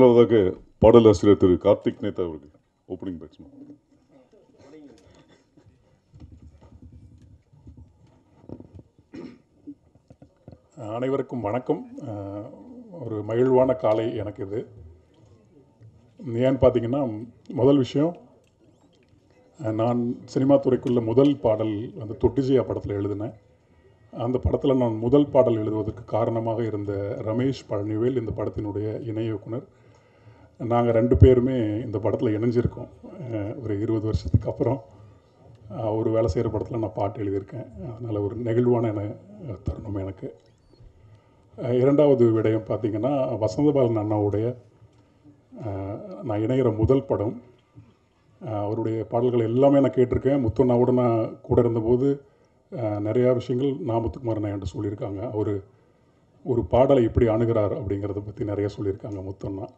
முதலாவதாக பாடலாசிரியர் திரு கார்த்திக் நேதா அவர்கள் ஓப்பனிங் பேட்ஸ்மேன் அனைவருக்கும் வணக்கம். ஒரு மகிழ்வான காலை எனக்கு இது. ஏன்னு பார்த்தீங்கன்னா முதல் விஷயம் நான் சினிமா துறைக்குள்ள முதல் பாடல் வந்து தொட்டிஜியா படத்தில் எழுதினேன். அந்த படத்தில் நான் முதல் பாடல் எழுதுவதற்கு காரணமாக இருந்த ரமேஷ் பழனிவேல் இந்த படத்தினுடைய இணை இயக்குனர். நாங்கள் ரெண்டு பேருமே இந்த படத்தில் இணைஞ்சிருக்கோம். ஒரு இருபது வருஷத்துக்கு அப்புறம் ஒரு வேலை செய்கிற படத்தில் நான் பாட்டு எழுதியிருக்கேன். அதனால் ஒரு நெகிழ்வான என- தருணம் எனக்கு. இரண்டாவது விடயம் பார்த்தீங்கன்னா வசந்தபாலன் அண்ணாவுடைய நான் இணைகிற முதல் படம். அவருடைய பாடல்கள் எல்லாமே நான் கேட்டிருக்கேன். முத்துண்ணாவோட நான் கூட இருந்தபோது நிறையா விஷயங்கள் நான் முத்துக்குமார் என்கிட்ட சொல்லியிருக்காங்க. அவர் ஒரு பாடலை எப்படி அணுகிறார் அப்படிங்கிறத பற்றி நிறைய சொல்லியிருக்காங்க முத்தண்ணா.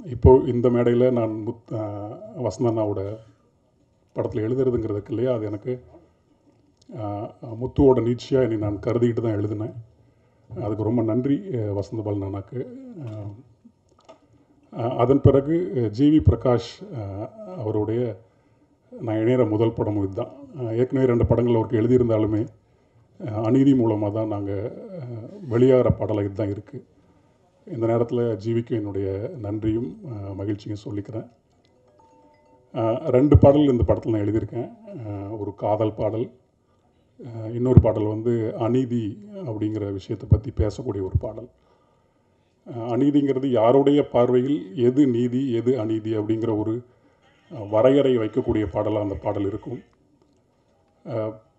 இப்போது இந்த மேடையில் நான் முத் வசந்தண்ணாவோட வசந்த படத்தில் எழுதுறதுங்கிறதுக்கு இல்லையா? அது எனக்கு முத்துவோட நீட்சியாக என்னை நான் கருதிக்கிட்டு தான் எழுதினேன். அதுக்கு ரொம்ப நன்றி அஹ், வசந்த அதன் பிறகு ஜிவி பிரகாஷ் அவருடைய நான் இணையிற முதல் படமும் இதுதான். ஏற்கனவே ரெண்டு படங்கள் அவருக்கு எழுதியிருந்தாலுமே அநீதி மூலமாக தான் நாங்கள் வெளியாகிற படலை இதுதான் இருக்குது இந்த நேரத்தில் ஜீவிக்கும் என்னுடைய நன்றியும் மகிழ்ச்சியும் சொல்லிக்கிறேன். ரெண்டு பாடல் இந்த படத்தில் நான் எழுதியிருக்கேன். ஒரு காதல் பாடல் இன்னொரு பாடல் வந்து அநீதி அப்படிங்கிற விஷயத்தை பற்றி பேசக்கூடிய ஒரு பாடல். அநீதிங்கிறது யாருடைய பார்வையில் எது நீதி எது அநீதி அப்படிங்கிற ஒரு வரையறை வைக்கக்கூடிய பாடலாக அந்த பாடல் இருக்கும்.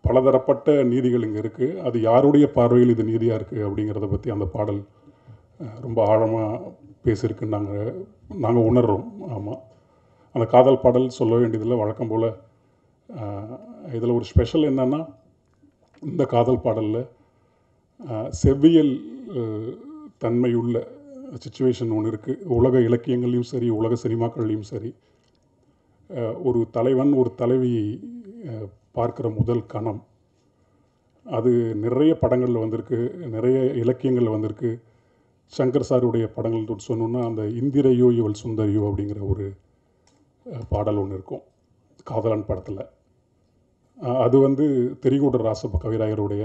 பலதரப்பட்ட நீதிகள் இங்கே இருக்குது அது யாருடைய பார்வையில் இது நீதியாக இருக்குது அப்படிங்கிறத பற்றி அந்த பாடல் ரொம்ப ஆழமாக பேசியிருக்குன்னு நாங்கள் நாங்கள் உணர்கிறோம் ஆமாம் அந்த காதல் பாடல் சொல்ல வேண்டியதில்லை வழக்கம் போல் இதில் ஒரு ஸ்பெஷல் என்னென்னா இந்த காதல் பாடலில் செவ்வியல் தன்மை தன்மையுள்ள சுச்சுவேஷன் ஒன்று இருக்குது உலக இலக்கியங்கள்லையும் சரி உலக சினிமாக்கள்லையும் சரி. ஒரு தலைவன் ஒரு தலைவி பார்க்குற முதல் கணம். அது நிறைய படங்களில் வந்திருக்கு நிறைய இலக்கியங்களில் வந்திருக்கு. சங்கர் சாருடைய படங்கள் சொன்னோன்னா அந்த இந்திரையோ இவள் சுந்தரியோ அப்படிங்கிற ஒரு பாடல் ஒன்று இருக்கும். காதலன் படத்தில். அது வந்து தெரிகூடர் ராசப்ப கவிராயருடைய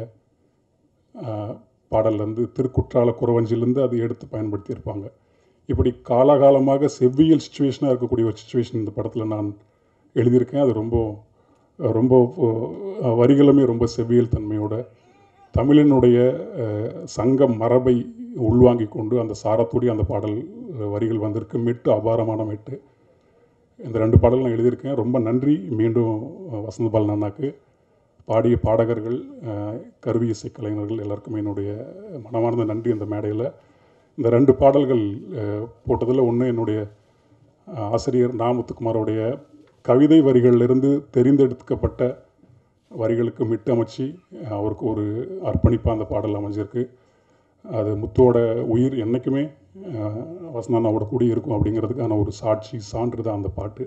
பாடல்லேருந்து திருக்குற்றால குறவஞ்சிலேருந்து அது எடுத்து பயன்படுத்தியிருப்பாங்க. இப்படி காலகாலமாக செவ்வியல் சுச்சுவேஷனாக இருக்கக்கூடிய ஒரு சுச்சுவேஷன் இந்த படத்தில் நான் எழுதியிருக்கேன். அது ரொம்ப ரொம்ப வரிகளுமே ரொம்ப செவ்வியல் தன்மையோட. தமிழினுடைய சங்க மரபை உள்வாங்கி கொண்டு அந்த சாரத்தோடி அந்த பாடல் வரிகள் வந்திருக்கு. மெட்டு அபாரமான மெட்டு. இந்த ரெண்டு பாடல் நான் எழுதியிருக்கேன். ரொம்ப நன்றி மீண்டும் வசந்த பாலன் அண்ணாக்கு. பாடிய பாடகர்கள் கருவி இசை கலைஞர்கள் எல்லாருக்குமே என்னுடைய மனமார்ந்த நன்றி இந்த மேடையில். இந்த ரெண்டு பாடல்கள் போட்டதில் ஒன்று என்னுடைய ஆசிரியர் நாமுத்துக்குமாரோடைய கவிதை வரிகளிலிருந்து தெரிந்தெடுக்கப்பட்ட வரிகளுக்கு மிட்டமைச்சு அவருக்கு ஒரு அர்ப்பணிப்பாக அந்த பாடல் அமைஞ்சிருக்கு. அது முத்துவோட உயிர் என்றைக்குமே வசந்தானாவோட கூடி இருக்கும் அப்படிங்கிறதுக்கான ஒரு சாட்சி சான்று தான் அந்த பாட்டு.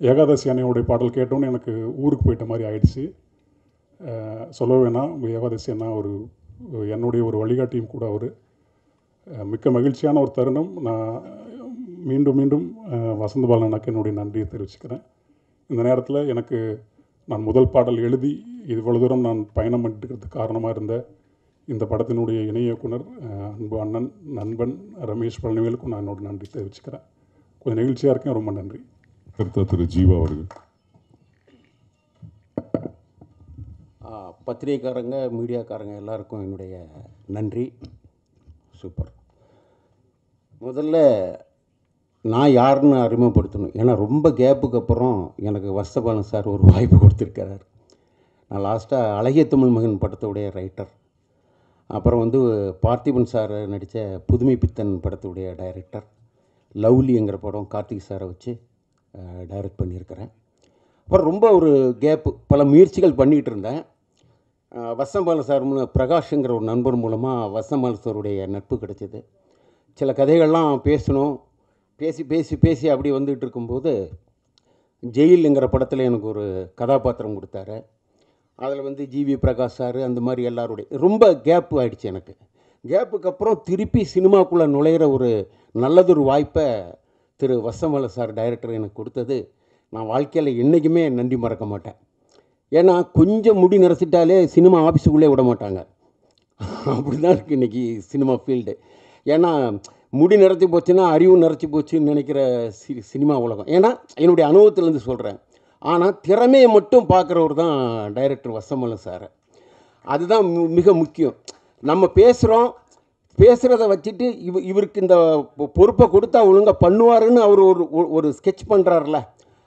ஏகாதசி அன்னையோடைய பாடல் கேட்டோன்னே எனக்கு ஊருக்கு போயிட்ட மாதிரி ஆயிடுச்சு. சொல்ல வேணாம் ஏகாதசி அண்ணா ஒரு என்னுடைய ஒரு வழிகாட்டியும் கூட அவர். மிக்க மகிழ்ச்சியான ஒரு தருணம். நான் மீண்டும் மீண்டும் வசந்த பாலன் என்னுடைய நன்றியை தெரிவிச்சுக்கிறேன். இந்த நேரத்தில் எனக்கு நான் முதல் பாடல் எழுதி இவ்வளவு தூரம் நான் பயணம் பண்ணிட்டு காரணமாக இருந்த இந்த படத்தினுடைய இணை இயக்குனர் அன்பு அண்ணன் நண்பன் ரமேஷ் பழனிவேலுக்கும் நான் என்னோட நன்றி தெரிவிச்சுக்கிறேன். கொஞ்சம் நெகிழ்ச்சியாக இருக்கேன். ரொம்ப நன்றி. கருத்தா திரு ஜீவா அவர்கள். பத்திரிகைக்காரங்க மீடியாக்காரங்க எல்லாருக்கும் என்னுடைய நன்றி. சூப்பர். முதல்ல நான் யாருன்னு அறிமுகப்படுத்தணும். ஏன்னா ரொம்ப கேப்புக்கு அப்புறம் எனக்கு வசபாலன் சார் ஒரு வாய்ப்பு கொடுத்துருக்கிறார். நான் லாஸ்ட்டாக அழகிய தமிழ் மகன் படத்துடைய ரைட்டர் அப்புறம் வந்து பார்த்திபன் சார் நடித்த புதுமை பித்தன் படத்துடைய டைரக்டர் லவ்லிங்கிற படம் கார்த்திக் சாரை வச்சு டைரக்ட் பண்ணியிருக்கிறேன். அப்புறம் ரொம்ப ஒரு கேப்பு பல முயற்சிகள் பண்ணிகிட்டு இருந்தேன். வசம்பால சார் பிரகாஷுங்கிற ஒரு நண்பர் மூலமாக வசம்பால சாருடைய நட்பு கிடைச்சிது. சில கதைகள்லாம் பேசணும் பேசி பேசி பேசி அப்படி வந்துகிட்டு இருக்கும்போது ஜெயிலுங்கிற படத்தில் எனக்கு ஒரு கதாபாத்திரம் கொடுத்தாரு. அதில் வந்து ஜிவி பிரகாஷ் சார் அந்த மாதிரி எல்லாருடைய ரொம்ப கேப்பு ஆகிடுச்சு எனக்கு. கேப்புக்கு அப்புறம் திருப்பி சினிமாக்குள்ளே நுழையிற ஒரு நல்லதொரு வாய்ப்பை திரு வசமல சார் டைரக்டர் எனக்கு கொடுத்தது. நான் வாழ்க்கையில் என்றைக்குமே நன்றி மறக்க மாட்டேன். ஏன்னா கொஞ்சம் முடி நிறச்சிட்டாலே சினிமா ஆஃபீஸுக்குள்ளே விட மாட்டாங்க. அப்படி தான் இருக்குது இன்றைக்கி சினிமா ஃபீல்டு ஏன்னா முடி நிறச்சி போச்சுன்னா அறிவு நிறச்சி போச்சுன்னு நினைக்கிற சி சினிமா உலகம். ஏன்னா என்னுடைய அனுபவத்திலேருந்து சொல்கிறேன் ஆனால் திறமையை மட்டும் பார்க்குறவர் தான் டைரக்டர் வசமலன் சார் அதுதான் மிக முக்கியம். நம்ம பேசுகிறோம் பேசுகிறத வச்சுட்டு இவ இவருக்கு இந்த பொ- பொறுப்பை கொடுத்தா ஒழுங்காக பண்ணுவாருன்னு அவர் ஒரு ஒரு- ஒரு ஸ்கெட்ச் பண்ணுறாருல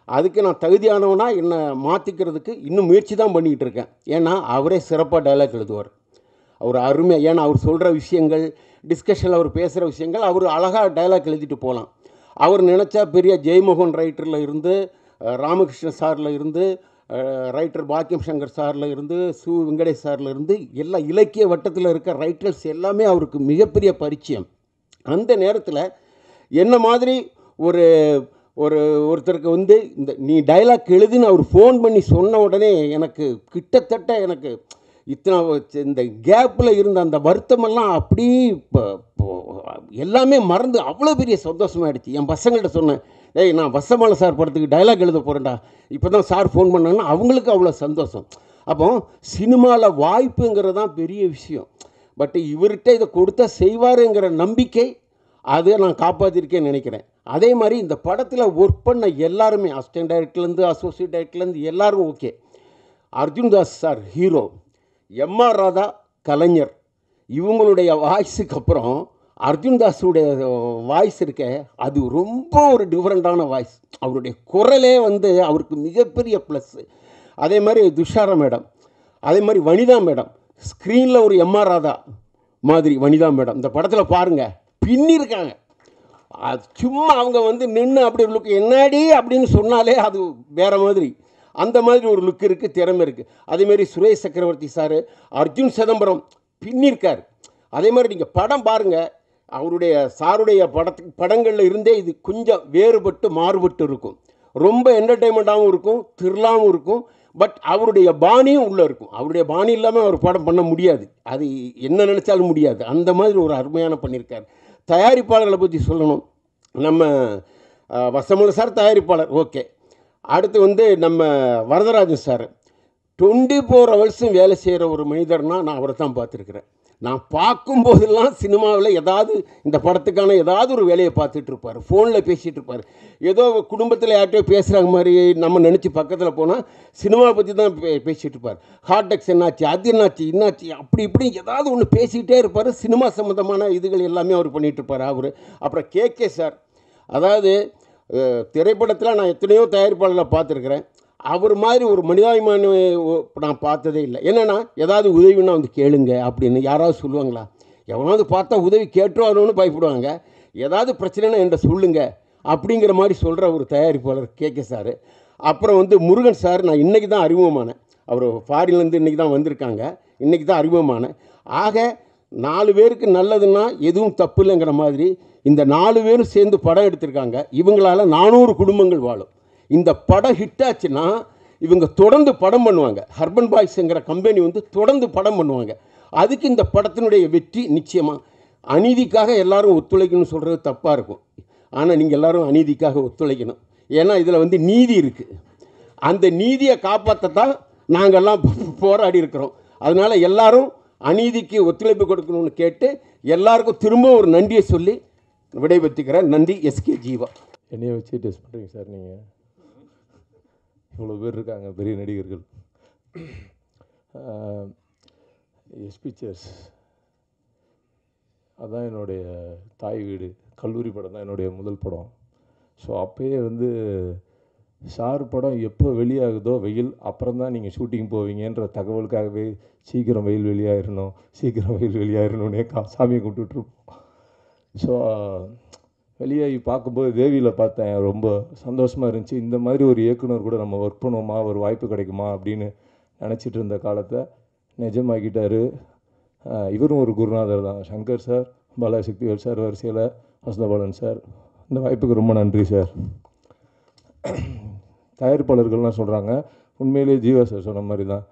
அதுக்கு நான் தகுதியானவனா என்னை மாற்றிக்கிறதுக்கு இன்னும் முயற்சி தான் பண்ணிக்கிட்டு இருக்கேன். ஏன்னா அவரே சிறப்பாக டைலாக் எழுதுவார். அவர் அருமையாக ஏன்னா அவர் சொல்கிற விஷயங்கள் டிஸ்கஷனில் அவர் பேசுகிற விஷயங்கள் அவர் அழகாக டைலாக் எழுதிட்டு போகலாம் அவர் நினச்சா பெரிய ஜெயமோகன் ரைட்டரில் இருந்து ராமகிருஷ்ண சாரில் இருந்து ரைட்டர் பாக்கியம் சங்கர் சாரில் இருந்து சு வெங்கடேஷ் சாரில் இருந்து எல்லா இலக்கிய வட்டத்தில் இருக்க ரைட்டர்ஸ் எல்லாமே அவருக்கு மிகப்பெரிய பரிச்சயம். அந்த நேரத்தில் என்ன மாதிரி ஒரு ஒரு ஒருத்தருக்கு வந்து இந்த நீ டைலாக் எழுதுன்னு அவர் ஃபோன் பண்ணி சொன்ன உடனே எனக்கு கிட்டத்தட்ட எனக்கு இத்தனை இந்த கேப்பில் இருந்த அந்த வருத்தமெல்லாம் அப்படியே இப்போ எல்லாமே மறந்து அவ்வளோ பெரிய சந்தோஷமாயிடுச்சு. என் பசங்கள்ட்ட சொன்னேன் ஏய் நான் வசமான சார் படத்துக்கு டைலாக் எழுத போகிறேன்டா இப்போ தான் சார் ஃபோன் பண்ணாங்கன்னா அவங்களுக்கு அவ்வளோ சந்தோஷம். அப்போ சினிமாவில் வாய்ப்புங்கிறது தான் பெரிய விஷயம். பட் இவர்கிட்ட இதை கொடுத்தா செய்வாருங்கிற நம்பிக்கை அதை நான் காப்பாற்றிருக்கேன்னு நினைக்கிறேன். அதே மாதிரி இந்த படத்தில் ஒர்க் பண்ண எல்லாருமே அசிஸ்டன்ட் டைரக்டர்லேருந்து அசோசியேட் டைரக்டர்லேருந்து எல்லாரும் okay Arjun Das sir hero MR Radha கலைஞர். இவங்களுடைய வாய்ஸுக்கு அப்புறம் அர்ஜுன் தாஸுடைய வாய்ஸ் இருக்க அது ரொம்ப ஒரு டிஃப்ரெண்ட்டான வாய்ஸ் அவருடைய குரலே வந்து அவருக்கு மிகப்பெரிய ப்ளஸ்ஸு அதே மாதிரி துஷாரா மேடம் அதே மாதிரி வனிதா மேடம் ஸ்க்ரீனில் ஒரு எம்ஆர் ராதா மாதிரி வனிதா மேடம் இந்த படத்தில் பாருங்கள் பின்னிருக்காங்க அது சும்மா அவங்க வந்து நின்று அப்படி ஒரு லுக் என்னடி அப்படின்னு சொன்னாலே அது வேற மாதிரி. அந்த மாதிரி ஒரு லுக் இருக்குது திறமை இருக்குது அதேமாரி சுரேஷ் சக்கரவர்த்தி சார் அர்ஜுன் சிதம்பரம் பின்னிருக்கார் அதே மாதிரி நீங்கள் படம் பாருங்கள் அவருடைய சாருடைய படத்து படங்களில் இருந்தே இது கொஞ்சம் வேறுபட்டு மாறுபட்டு இருக்கும். ரொம்ப என்டர்டெயின்மெண்ட்டாகவும் இருக்கும் திருளாவும் இருக்கும் பட் அவருடைய பாணியும் உள்ளே இருக்கும். அவருடைய பாணி இல்லாமல் அவர் படம் பண்ண முடியாது. அது என்ன நினச்சாலும் முடியாது. அந்த மாதிரி ஒரு அருமையான பண்ணியிருக்கார். தயாரிப்பாளர்களை பற்றி சொல்லணும். நம்ம வசமுள்ள சார் தயாரிப்பாளர். ஓகே. அடுத்து வந்து நம்ம வரதராஜன் சார். டுவெண்ட்டி ஃபோர் ஹவர்ஸும் வேலை செய்கிற ஒரு மனிதர்னால் நான் அவரை தான் பார்த்துருக்குறேன். நான் பார்க்கும்போதெல்லாம் சினிமாவில் ஏதாவது இந்த படத்துக்கான ஏதாவது ஒரு வேலையை பார்த்துட்டு இருப்பார். ஃபோனில் பேசிகிட்டு இருப்பார். ஏதோ குடும்பத்தில் யார்கிட்டயோ பேசுகிறாங்க மாதிரி நம்ம நினச்சி பக்கத்தில் போனால் சினிமாவை பற்றி தான் பே பேசிகிட்டு இருப்பார். ஹார்டெக்ஸ் என்னாச்சு? அது என்னாச்சு? என்னாச்சு அப்படி இப்படி ஏதாவது ஒன்று பேசிக்கிட்டே இருப்பார். சினிமா சம்மந்தமான இதுகள் எல்லாமே அவர் பண்ணிகிட்டு இருப்பார் அவர். அப்புறம் கேகே சார். அதாவது திரைப்படத்தில் நான் எத்தனையோ தயாரிப்பாளர்களை பார்த்துருக்குறேன். அவர் மாதிரி ஒரு மனிதாபிமான நான் பார்த்ததே இல்லை. என்னென்னா ஏதாவது உதவினா வந்து கேளுங்க அப்படின்னு யாராவது சொல்லுவாங்களா? எவனாவது பார்த்தா உதவி கேட்டுருவாரோன்னு பயப்படுவாங்க. ஏதாவது பிரச்சனைனா என்கிட்ட சொல்லுங்க அப்படிங்கிற மாதிரி சொல்கிற ஒரு தயாரிப்பாளர் கேகே சார். அப்புறம் வந்து முருகன் சார் நான் இன்றைக்கி தான் அறிமுகமானேன். அவர் ஃபாரின்லேருந்து இன்றைக்கி தான் வந்திருக்காங்க. இன்றைக்கி தான் அறிமுகமானேன். ஆக நாலு பேருக்கு நல்லதுன்னா எதுவும் தப்பு இல்லைங்கிற மாதிரி இந்த நாலு பேரும் சேர்ந்து படம் எடுத்திருக்காங்க. இவங்களால் நானூறு குடும்பங்கள் வாழும். இந்த படம் ஹிட் ஆச்சுன்னா இவங்க தொடர்ந்து படம் பண்ணுவாங்க. ஹர்பன் பாய்ஸுங்கிற கம்பெனி வந்து தொடர்ந்து படம் பண்ணுவாங்க. அதுக்கு இந்த படத்தினுடைய வெற்றி நிச்சயமாக அநீதிக்காக எல்லாரும் ஒத்துழைக்கணும்னு சொல்கிறது தப்பாக இருக்கும். ஆனால் நீங்கள் எல்லாரும் அநீதிக்காக ஒத்துழைக்கணும். ஏன்னா இதில் வந்து நீதி இருக்குது அந்த நீதியை காப்பாற்றத்தான் நாங்கள்லாம் போராடி இருக்கிறோம். அதனால் எல்லாரும் அநீதிக்கு ஒத்துழைப்பு கொடுக்கணும்னு கேட்டு எல்லாருக்கும் திரும்ப ஒரு நன்றியை சொல்லி விடைபெற்றுக்கிறேன். நன்றி எஸ்கே ஜீவா. என்னைய வச்சு டெஸ்ட் பண்ணுறீங்க சார் நீங்கள் இவ்வளோ பேர் இருக்காங்க பெரிய நடிகர்கள். எஸ் பிக்சர்ஸ் அதான் என்னுடைய தாய் வீடு. கல்லூரி படம் தான் என்னுடைய முதல் படம். ஸோ அப்போயே வந்து சார் படம் எப்போ வெளியாகுதோ வெயில் அப்புறம் தான் நீங்கள் ஷூட்டிங் போவீங்கன்ற தகவலுக்காகவே சீக்கிரம் வெயில் வெளியாகிடணும் சீக்கிரம் வெயில் வெளியாயிடணுன்னே கா சாமியை கும்பிட்டுட்ருப்போம் ஸோ வெளியாகி பார்க்கும்போது தேவியில் பார்த்தேன். ரொம்ப சந்தோஷமாக இருந்துச்சு. இந்த மாதிரி ஒரு இயக்குனர் கூட நம்ம ஒர்க் பண்ணுவோமா ஒரு வாய்ப்பு கிடைக்குமா? அப்படின்னு நினச்சிட்டு இருந்த காலத்தை நிஜமாக்கிட்டார். இவரும் ஒரு குருநாதர் தான். சங்கர் சார் பாலாசக்திவேல் சார் வரிசையில் வசந்தபாலன் சார். இந்த வாய்ப்புக்கு ரொம்ப நன்றி சார். தயாரிப்பாளர்கள்லாம் சொல்கிறாங்க உண்மையிலேயே ஜீவா சார் சொன்ன மாதிரி தான்.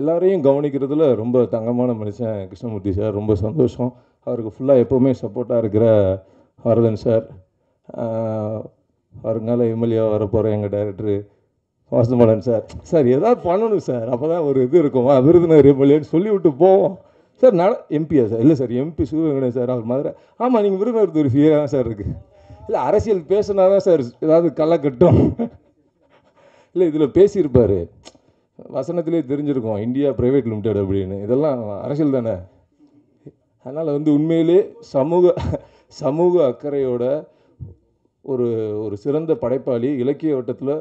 எல்லாரையும் கவனிக்கிறதுல ரொம்ப தங்கமான மனுஷன் கிருஷ்ணமூர்த்தி சார். ரொம்ப சந்தோஷம். அவருக்கு ஃபுல்லாக எப்போவுமே சப்போர்ட்டாக இருக்கிற வரதன் சார் வருங்கால எம்எல்ஏ வரப்போகிற எங்கள் டைரக்டரு வாசுமலன் சார் சார் ஏதாவது பண்ணணும் சார் அப்போ தான் ஒரு இது இருக்கும்? விருதுநகர் எம்எல்ஏன்னு சொல்லி விட்டு போவோம். சார் நான் எம்பியா சார் இல்லை சார் எம்பி சிவகணேஷ் சார் அவர் மதுரை. ஆமாம் நீங்கள் விருதுநகர் ஒரு ஃபியராக தான் சார் இருக்குது இல்லை அரசியல் பேசுனா தான் சார் ஏதாவது களை கட்டும். இல்லை இதில் பேசியிருப்பார். வசனத்திலே தெரிஞ்சிருக்கோம். இந்தியா ப்ரைவேட் லிமிடெட் அப்படின்னு. இதெல்லாம் அரசியல் தானே? அதனால் வந்து உண்மையிலே சமூக சமூக அக்கறையோட ஒரு ஒரு சிறந்த படைப்பாளி இலக்கிய வட்டத்தில்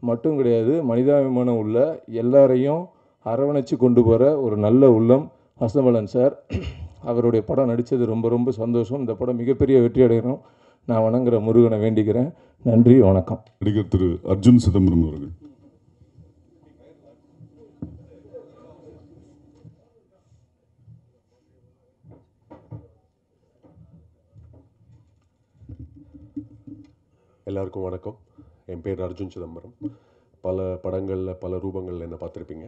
மட்டும் கிடையாது மனிதாபிமானம் உள்ள எல்லாரையும் அரவணைச்சு கொண்டு போகிற ஒரு நல்ல உள்ளம் ஹசமலன் சார். அவருடைய படம் நடித்தது ரொம்ப ரொம்ப சந்தோஷம். இந்த படம் மிகப்பெரிய வெற்றி அடையணும். நான் வணங்குற முருகனை வேண்டிக்கிறேன். நன்றி வணக்கம். நடிகர் திரு அர்ஜுன் சிதம்பரம் அவர்கள். எல்லாருக்கும் வணக்கம். என் பேர் அர்ஜுன் சிதம்பரம். பல படங்களில் பல ரூபங்களில் என்னை பார்த்துருப்பீங்க.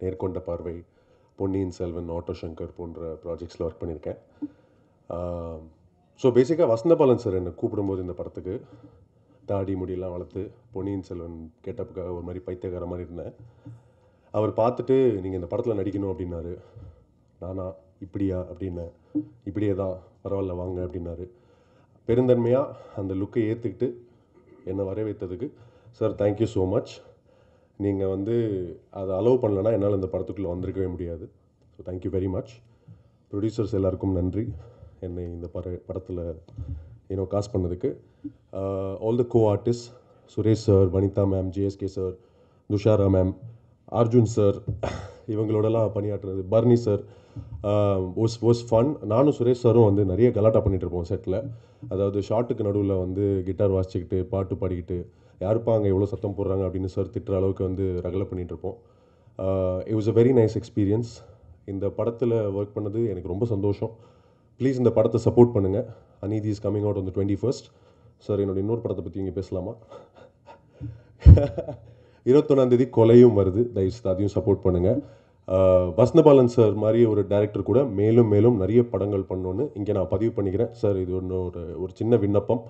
நேர்கொண்ட பார்வை பொன்னியின் செல்வன் ஆட்டோ சங்கர் போன்ற ப்ராஜெக்ட்ஸில் ஒர்க் பண்ணியிருக்கேன். ஸோ பேசிக்காக வசந்தபாலன் சார் என்னை கூப்பிடும்போது இந்த படத்துக்கு தாடி முடியெல்லாம் வளர்த்து பொன்னியின் செல்வன் கேட்டப்புக்காக ஒரு மாதிரி பைத்தியக்கார மாதிரி இருந்தேன். அவர் பார்த்துட்டு நீங்கள் இந்த படத்தில் நடிக்கணும் அப்படின்னாரு. நானா? இப்படியா? அப்படின்னேன். இப்படியே தான் பரவாயில்ல வாங்க அப்படின்னாரு. பெருந்தன்மையாக அந்த லுக்கை ஏற்றுக்கிட்டு என்னை வர வைத்ததுக்கு sir thank you so much நீங்கள் வந்து அதை அலோவ் பண்ணலன்னா என்னால் இந்த படத்துக்குள்ளே வந்திருக்கவே முடியாது. So thank you very much producers எல்லாருக்கும் நன்றி. என்னை இந்த பட படத்தில் ஏன்னோ காசு பண்ணதுக்கு. All the co artist Suresh sir Vanitha ma'am JSK sir Dushara ma'am Arjun sir இவங்களோடலாம் பணியாற்றுறது Barney sir OS OS fun நானும் சுரேஷ் சாரும் வந்து நிறைய கலாட்டா பண்ணிகிட்டு இருப்போம் செட்டில் அதாவது ஷாட்டுக்கு நடுவில் வந்து கிட்டார் வாசிச்சுக்கிட்டு பாட்டு பாடிக்கிட்டு யாருப்பா அங்கே எவ்வளோ சத்தம் போடுறாங்க? அப்படின்னு சார் திட்டுற அளவுக்கு வந்து ரகலை பண்ணிகிட்ருப்போம் இருப்போம். It was a very nice experience இந்த படத்தில் ஒர்க் பண்ணது எனக்கு ரொம்ப சந்தோஷம். ப்ளீஸ் இந்த படத்தை சப்போர்ட் பண்ணுங்கள் அநீதி இஸ் கம்மிங் அவுட் வந்து டுவெண்ட்டி ஃபர்ஸ்ட் சார் என்னோட இன்னொரு படத்தை பற்றி இங்கே பேசலாமா? இருபத்தொன்னாந்தேதி கொலையும் வருது. தயவுசெய்து அதையும் சப்போர்ட் பண்ணுங்கள் வசந்தபாலன் சார் மாதிரி ஒரு டைரக்டர் கூட மேலும் மேலும் நிறைய படங்கள் பண்ணணுன்னு இங்கே நான் பதிவு பண்ணிக்கிறேன். சார் இது ஒன்று ஒரு ஒரு சின்ன விண்ணப்பம்.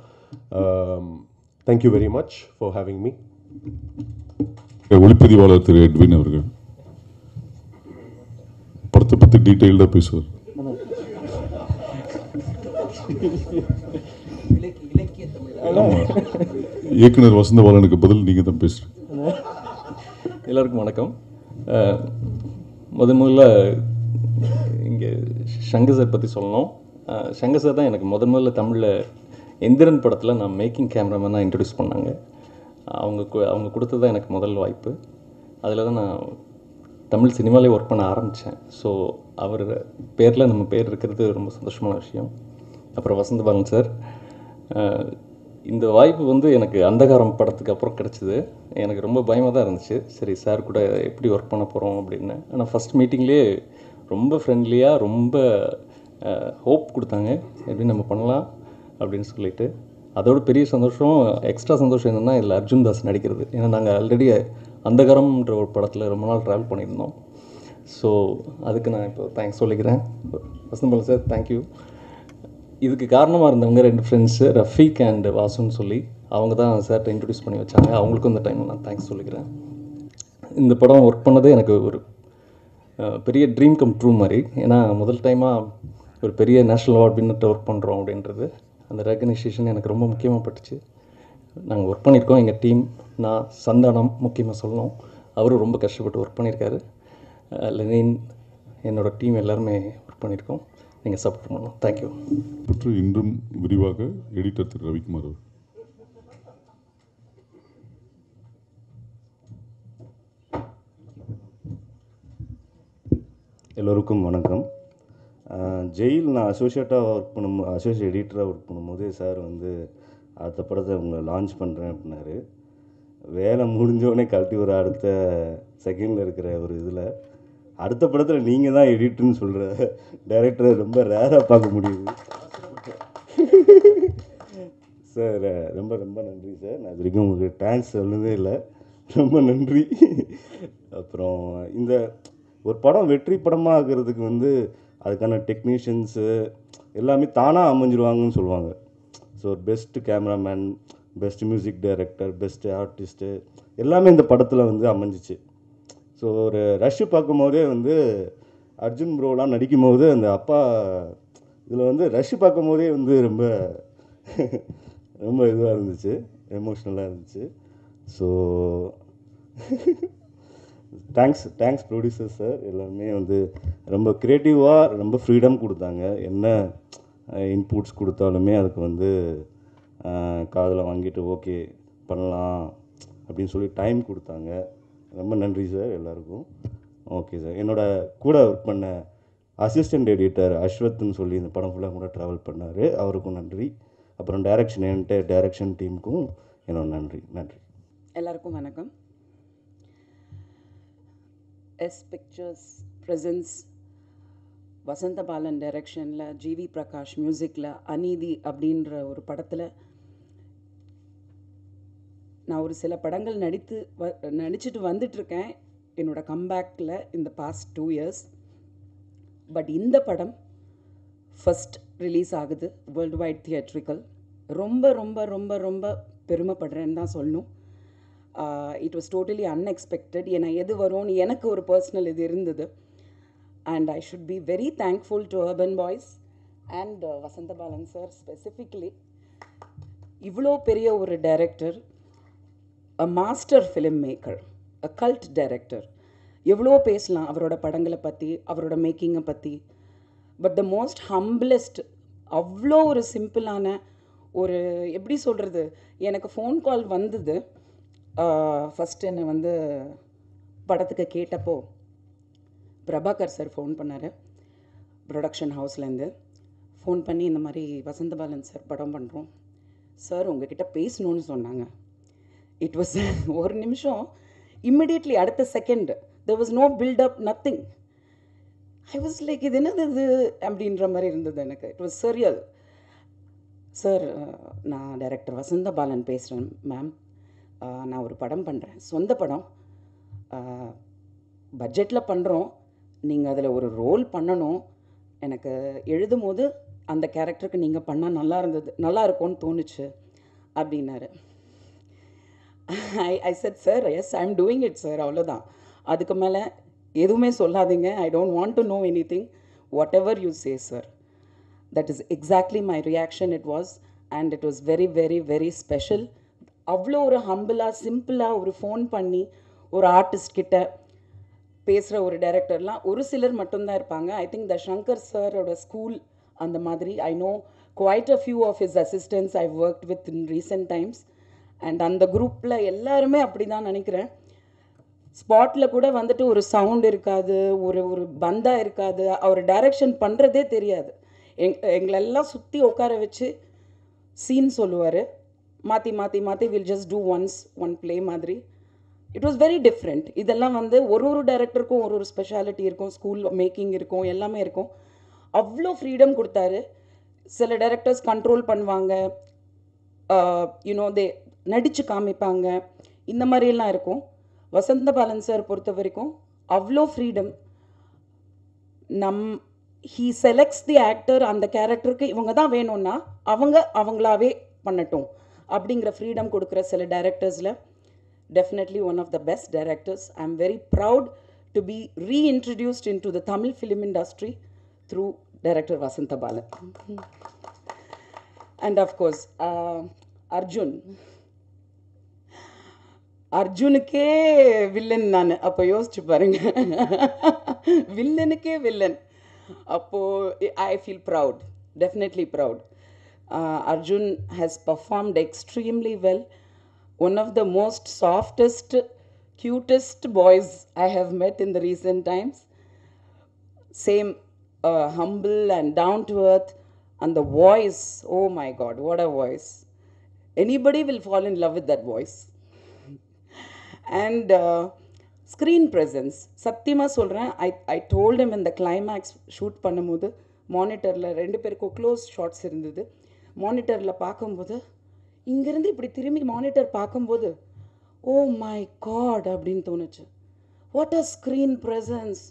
Thank you very much for having me ஒளிப்பதிவாளர் திரு எட்வின் அவர்கள். படத்தை பற்றி டீட்டெயில்டாக பேசுவார். இயக்குனர் வசந்தபாலனுக்கு பதில் நீங்கள் தான் பேசுகிறீங்க எல்லாருக்கும் வணக்கம். முதல் முதல்ல இங்கே சங்கர் சார் பற்றி சொல்லணும். சங்கர் சார் தான் எனக்கு முதன் முதல்ல தமிழில் எந்திரன் படத்தில் நான் மேக்கிங் கேமராமேனாக இன்ட்ரடியூஸ் பண்ணாங்க. அவங்க கு- அவங்க கொடுத்தது தான் எனக்கு முதல் வாய்ப்பு. அதில் தான் நான் தமிழ் சினிமாலே ஒர்க் பண்ண ஆரம்பித்தேன் ஸோ அவர் பேரில் நம்ம பேர் இருக்கிறது ரொம்ப சந்தோஷமான விஷயம். அப்புறம் வசந்தபாலன் சார். இந்த வாய்ப்பு வந்து எனக்கு அந்தகாரம் படத்துக்கு அப்புறம் கிடச்சிது. எனக்கு ரொம்ப பயமாக தான் இருந்துச்சு. சரி சார் கூட எப்படி ஒர்க் பண்ண போகிறோம் அப்படின்னு. ஆனால் ஃபஸ்ட் மீட்டிங்லேயே ரொம்ப ஃப்ரெண்ட்லியாக ரொம்ப ஹோப் கொடுத்தாங்க. எப்படி நம்ம பண்ணலாம் அப்படின்னு சொல்லிட்டு. அதோட பெரிய சந்தோஷம் எக்ஸ்ட்ரா சந்தோஷம் என்னென்னா இதில் அர்ஜுன் தாஸ் நடிக்கிறது. ஏன்னா நாங்கள் ஆல்ரெடி அந்தகரம்ன்ற ஒரு படத்தில் ரொம்ப நாள் ட்ராவல் பண்ணியிருந்தோம். ஸோ அதுக்கு நான் இப்போ தேங்க்ஸ் சொல்லிக்கிறேன். வசந்தபாலன் சார் தேங்க்யூ இதுக்கு காரணமாக இருந்தவங்க ரெண்டு ஃப்ரெண்ட்ஸு ரஃபீக் அண்ட் வாசுன்னு சொல்லி அவங்க தான் சார்கிட்ட இன்ட்ரடியூஸ் பண்ணி வச்சாங்க. அவங்களுக்கும் இந்த டைமில் நான் தேங்க்ஸ் சொல்லிக்கிறேன். இந்த படம் ஒர்க் பண்ணது எனக்கு ஒரு பெரிய ட்ரீம் கம் ட்ரூ மாதிரி. ஏன்னா முதல் டைமாக ஒரு பெரிய நேஷ்னல் அவார்ட் வின்னிட்ட ஒர்க் பண்ணுறோம் அப்படின்றது. அந்த ரெகனைசேஷன் எனக்கு ரொம்ப முக்கியமாக பட்டுச்சு. நாங்கள் ஒர்க் பண்ணியிருக்கோம். எங்கள் டீம் நான் சந்தானம் முக்கியமாக சொல்லணும். அவரும் ரொம்ப கஷ்டப்பட்டு ஒர்க் பண்ணியிருக்காரு. லெனின் என்னோட டீம் எல்லாருமே ஒர்க் பண்ணியிருக்கோம். நீங்கள் சப்போர்ட் பண்ணணும். தேங்க்யூ பற்றி இன்றும் விரிவாக எடிட்டர் திரு ரவிக்குமார் அவர். எல்லோருக்கும் வணக்கம். ஜெயில் நான் அசோசியேட்டாக ஒர்க் பண்ணும் அசோசியேட் எடிட்டராக ஒர்க் பண்ணும்போது சார் வந்து அடுத்த படத்தை உங்களை லான்ச் பண்ணுறேன் அப்படின்னாரு. வேலை முடிஞ்சோடனே கழட்டி ஒரு அடுத்த செகண்டில் இருக்கிற ஒரு இதில் அடுத்த படத்தில் நீங்கள் தான் எடிட்டுன்னு சொல்கிற டைரக்டரை ரொம்ப ரேராக பார்க்க முடியுது. சார் ரொம்ப ரொம்ப நன்றி சார் நான் இது வரைக்கும் உங்களுக்கு தேங்க்ஸ் சொல்லதே இல்லை. ரொம்ப நன்றி. அப்புறம் இந்த ஒரு படம் வெற்றி படமாக ஆகிறதுக்கு வந்து அதுக்கான டெக்னீஷியன்ஸு எல்லாமே தானாக அமைஞ்சிருவாங்கன்னு சொல்லுவாங்க. So best cameraman best music director best artist எல்லாமே இந்த படத்தில் வந்து அமைஞ்சிச்சு. ஸோ ஒரு ரஷ்ஷு பார்க்கும்போதே வந்து அர்ஜுன் ப்ரோலாம் நடிக்கும்போது அந்த அப்பா இதில் வந்து ரஷ்ஷு பார்க்கும்போதே வந்து ரொம்ப ரொம்ப இதுவாக இருந்துச்சு எமோஷ்னலாக இருந்துச்சு. So thanks thanks producer sir எல்லாருமே வந்து ரொம்ப க்ரியேட்டிவாக ரொம்ப ஃப்ரீடம் கொடுத்தாங்க. என்ன இன்புட்ஸ் கொடுத்தாலுமே அதுக்கு வந்து காதில் வாங்கிட்டு ஓகே பண்ணலாம் அப்படின்னு சொல்லி டைம் கொடுத்தாங்க. ரொம்ப நன்றி சார் எல்லாருக்கும். Okay sir. என்னோடய கூட ஒர்க் பண்ண அசிஸ்டன்ட் எடிட்டர் அஸ்வத்னு சொல்லி இந்த படம் ஃபுல்லாக கூட ட்ராவல் பண்ணார். அவருக்கும் நன்றி. அப்புறம் டைரக்ஷன் என்கிட்ட டைரக்ஷன் டீமுக்கும் என்னோட நன்றி. நன்றி. எல்லாருக்கும் வணக்கம். எஸ் பிக்சர்ஸ் ப்ரெசன்ஸ் வசந்தபாலன் டைரக்ஷனில் ஜிவி பிரகாஷ் மியூசிக்கில் அநீதி அப்படின்ற ஒரு படத்தில் நான் ஒரு சில படங்கள் நடித்து வ நடிச்சுட்டு வந்துட்டுருக்கேன். என்னோடய கம்பேக்கில் இந்த பாஸ்ட் டூ இயர்ஸ் பட் இந்த படம் ஃபஸ்ட் ரிலீஸ் ஆகுது வேர்ல்டு வைட் தியேட்ரிக்கல் ரொம்ப ரொம்ப ரொம்ப ரொம்ப பெருமைப்படுறேன்னு தான் சொல்லணும். இட் வாஸ் டோட்டலி அன்எக்ஸ்பெக்டட் ஏன்னா எது வரும்னு எனக்கு ஒரு பர்சனல் இது இருந்தது. And I should be very thankful to Urban Boys and Vasantha Balan sir specifically இவ்வளோ பெரிய ஒரு director a master filmmaker a cult director எவ்வளோ பேசலாம் அவரோட படங்களை பற்றி அவரோட மேக்கிங்கை பற்றி பட் த மோஸ்ட் ஹம்பிளஸ்ட் அவ்வளோ ஒரு சிம்பிளான ஒரு எப்படி சொல்கிறது எனக்கு ஃபோன் கால் வந்தது. ஃபஸ்ட் என்னை வந்து படத்துக்கு கேட்டப்போ பிரபாகர் சார் ஃபோன் பண்ணார் ப்ரொடக்ஷன் ஹவுஸ்லேருந்து ஃபோன் பண்ணி இந்த மாதிரி வசந்த பாலன் சார் படம் பண்ணுறோம் சார் உங்ககிட்ட பேசணும்னு சொன்னாங்க. இட் வாஸ் ஒரு நிமிஷம். இம்மிடியட்லி அடுத்த second there was no buildup nothing I was like இது என்னது இது? அப்படின்ற மாதிரி இருந்தது எனக்கு. இட் வாஸ் சரியல் சார் நான் டைரக்டர் வசந்த பாலன் பேசுகிறேன் மேம் uh, நான் ஒரு படம் பண்ணுறேன் சொந்த படம். Uh, பட்ஜெட்டில் பண்ணுறோம் நீங்கள் அதில் ஒரு ரோல் பண்ணணும். எனக்கு எழுதும் போது அந்த கேரக்டருக்கு நீங்கள் பண்ணால் நல்லா இருந்தது நல்லா இருக்கும்னு தோணுச்சு அப்படின்னாரு. I I said sir yes I am doing it sir அவ்வளோதான் அதுக்கு மேலே எதுவுமே சொல்லாதீங்க. I don't want to know anything whatever you say sir that is exactly my reaction it was and it was very very very special அவ்வளோ ஒரு ஹம்பிளாக சிம்பிளாக ஒரு phone பண்ணி ஒரு ஆர்டிஸ்ட் கிட்ட பேசுகிற ஒரு டைரக்டர்லாம் ஒரு சிலர் மட்டும்தான் இருப்பாங்க. ஐ திங்க் த சங்கர் சாரோட ஸ்கூல் அந்த மாதிரி. I know quite a few of his assistants I work with in recent times and அந்த குரூப்பில் எல்லாருமே அப்படி தான் நினைக்கிறேன். ஸ்பாட்டில் கூட வந்துட்டு ஒரு சவுண்ட் இருக்காது ஒரு ஒரு பந்தாக இருக்காது. அவர் டைரக்ஷன் பண்ணுறதே தெரியாது. எங் எங்களெல்லாம் சுற்றி உட்கார வச்சு சீன் சொல்லுவார். மாற்றி மாற்றி மாற்றி will just do once one play மாதிரி. இட் வாஸ் வெரி டிஃப்ரெண்ட் இதெல்லாம் வந்து ஒரு ஒரு டைரக்டருக்கும் ஒரு ஒரு ஸ்பெஷாலிட்டி இருக்கும். ஸ்கூல் மேக்கிங் இருக்கும் எல்லாமே இருக்கும். அவ்வளோ ஃப்ரீடம் கொடுத்தாரு. சில டேரக்டர்ஸ் கண்ட்ரோல் பண்ணுவாங்க. Uh, யூனோ தே நடித்து காமிப்பாங்க. இந்த மாதிரியெல்லாம் இருக்கும். வசந்த பாலன் சார் பொறுத்த வரைக்கும் அவ்வளோ ஃப்ரீடம் நம் ஹீ செலக்ட்ஸ் தி ஆக்டர் அந்த கேரக்டருக்கு இவங்க தான் வேணும்னா அவங்க அவங்களாவே பண்ணட்டும் அப்படிங்கிற ஃப்ரீடம் கொடுக்குற சில டைரக்டர்ஸில் definitely one of the best directors I am very proud to be reintroduced into the Tamil film industry through director Vasantha Balan and of course Arjun அர்ஜுனுக்கே villain நான் அப்போ யோசிச்சு பாருங்க வில்லனுக்கே வில்லன் அப்போது I feel proud definitely proud Arjun has performed extremely well one of the most softest cutest boys I have met in the recent times. Same uh, humble and down to earth, and the voice oh my god, what a voice! Anybody will fall in love with that voice. And screen presence சத்தியமாக சொல்கிறேன் I I told them இந்த climax shoot பண்ணும்போது மானிட்டரில் ரெண்டு பேருக்கும் close shots இருந்தது. மானிட்டரில் பார்க்கும்போது இங்கேருந்து இப்படி திரும்பி மானிட்டர் பார்க்கும்போது ஓ மை காட் அப்படின்னு தோணுச்சு. What a screen presence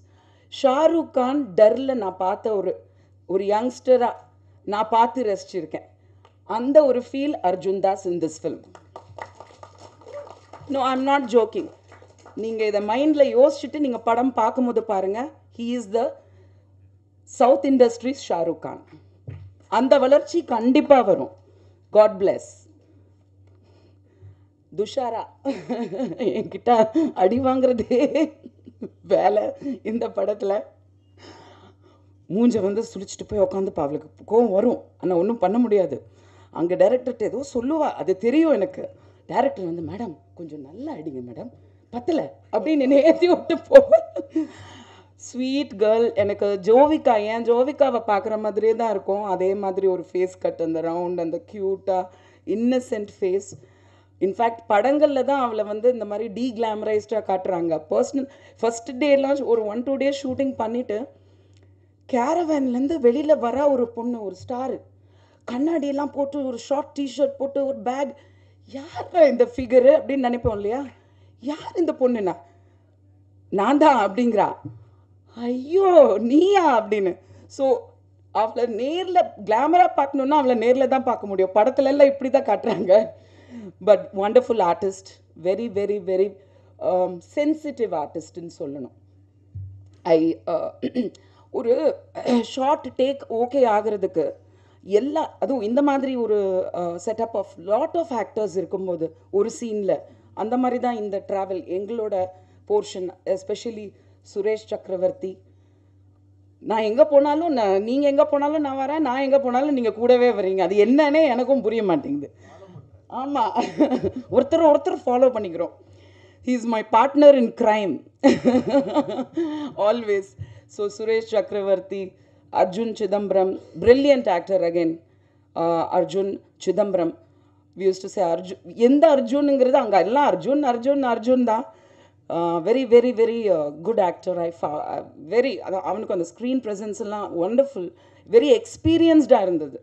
Shahrukh Khan டரில் நான் பார்த்த ஒரு ஒரு யங்ஸ்டராக நான் பார்த்து ரசிச்சிருக்கேன். அந்த ஒரு feel Arjun Das in this film no I'm not joking நீங்கள் இதை மைண்டில் யோசிச்சுட்டு நீங்கள் படம் பார்க்கும்போது பாருங்கள் he is the south industries Shahrukh Khan. அந்த வளர்ச்சி கண்டிப்பாக வரும். God bless. துஷாரா என்கிட்ட அடி வாங்குறதே வேலை இந்த படத்தில். மூஞ்ச வந்து சுழிச்சிட்டு போய் உட்காந்து அவளுக்கு கோவம் வரும். ஆனால் ஒன்றும் பண்ண முடியாது. அங்கே டைரக்டர்கிட்ட ஏதோ சொல்லுவா. அது தெரியும் எனக்கு. டேரக்டர் வந்து மேடம் கொஞ்சம் நல்லா அடிங்க மேடம் பத்தலை. அப்படின்னு என்னை ஏற்றி விட்டு போவேன் ஸ்வீட் கேர்ள் எனக்கு ஜோவிகா ஏன் ஜோவிகாவை பார்க்குற மாதிரியே தான் இருக்கும். அதே மாதிரி ஒரு ஃபேஸ் கட் அந்த ரவுண்ட் அந்த க்யூட்டாக இன்னசென்ட் ஃபேஸ் இன்ஃபேக்ட் படங்களில் தான் அவளை வந்து இந்த மாதிரி டீ கிளாமரைஸ்டாக காட்டுறாங்க. பர்சனல் ஃபர்ஸ்ட் டேலாம் ஒரு ஒன் டூ டே ஷூட்டிங் பண்ணிவிட்டு கேரவேன்லேருந்து வெளியில் வர ஒரு பொண்ணு ஒரு ஸ்டாரு கண்ணாடியெல்லாம் போட்டு ஒரு ஷார்ட் டிஷர்ட் போட்டு ஒரு பேக் யாரா இந்த ஃபிகரு அப்படின்னு நினைப்போம் இல்லையா? யார் இந்த பொண்ணுனா நான் தான் அப்படிங்கிறா. ஐயோ நீயா அப்படின்னு. ஸோ அவளை நேரில் கிளாமராக பார்க்கணுன்னா அவளை நேரில் தான் பார்க்க முடியும். படத்துல எல்லாம் இப்படி தான் காட்டுறாங்க but wonderful artist very very very sensitive ஆர்டிஸ்ட்னு சொல்லணும். ஐ uh, ஒரு ஷார்ட் டேக் ஓகே ஆகிறதுக்கு எல்லா அதுவும் இந்த மாதிரி ஒரு setup of lot of actors இருக்கும்போது ஒரு சீனில் அந்த மாதிரி தான் இந்த ட்ராவல் எங்களோட போர்ஷன் எஸ்பெஷலி சுரேஷ் சக்கரவர்த்தி நான் எங்கே போனாலும் நான் நீங்கள் எங்கே போனாலும் நான் வரேன் நான் எங்கே போனாலும் நீங்கள் கூடவே வரீங்க. அது என்னன்னே எனக்கும் புரிய மாட்டேங்குது. ஆமாம் ஒருத்தர் ஒருத்தர் ஃபாலோ பண்ணிக்கிறோம். He is my partner in crime always so Suresh Chakravarthy arjun chidambaram brilliant actor again. Uh, arjun chidambaram. We used to say arjun எந்த அர்ஜுனுங்கிறது அங்கே எல்லாம் அர்ஜுன் அர்ஜுன் அர்ஜுன் தான். Very very very good actor I ஃபா வெரி அவனுக்கு அந்த screen presence எல்லாம் wonderful very எக்ஸ்பீரியன்ஸ்டாக இருந்தது.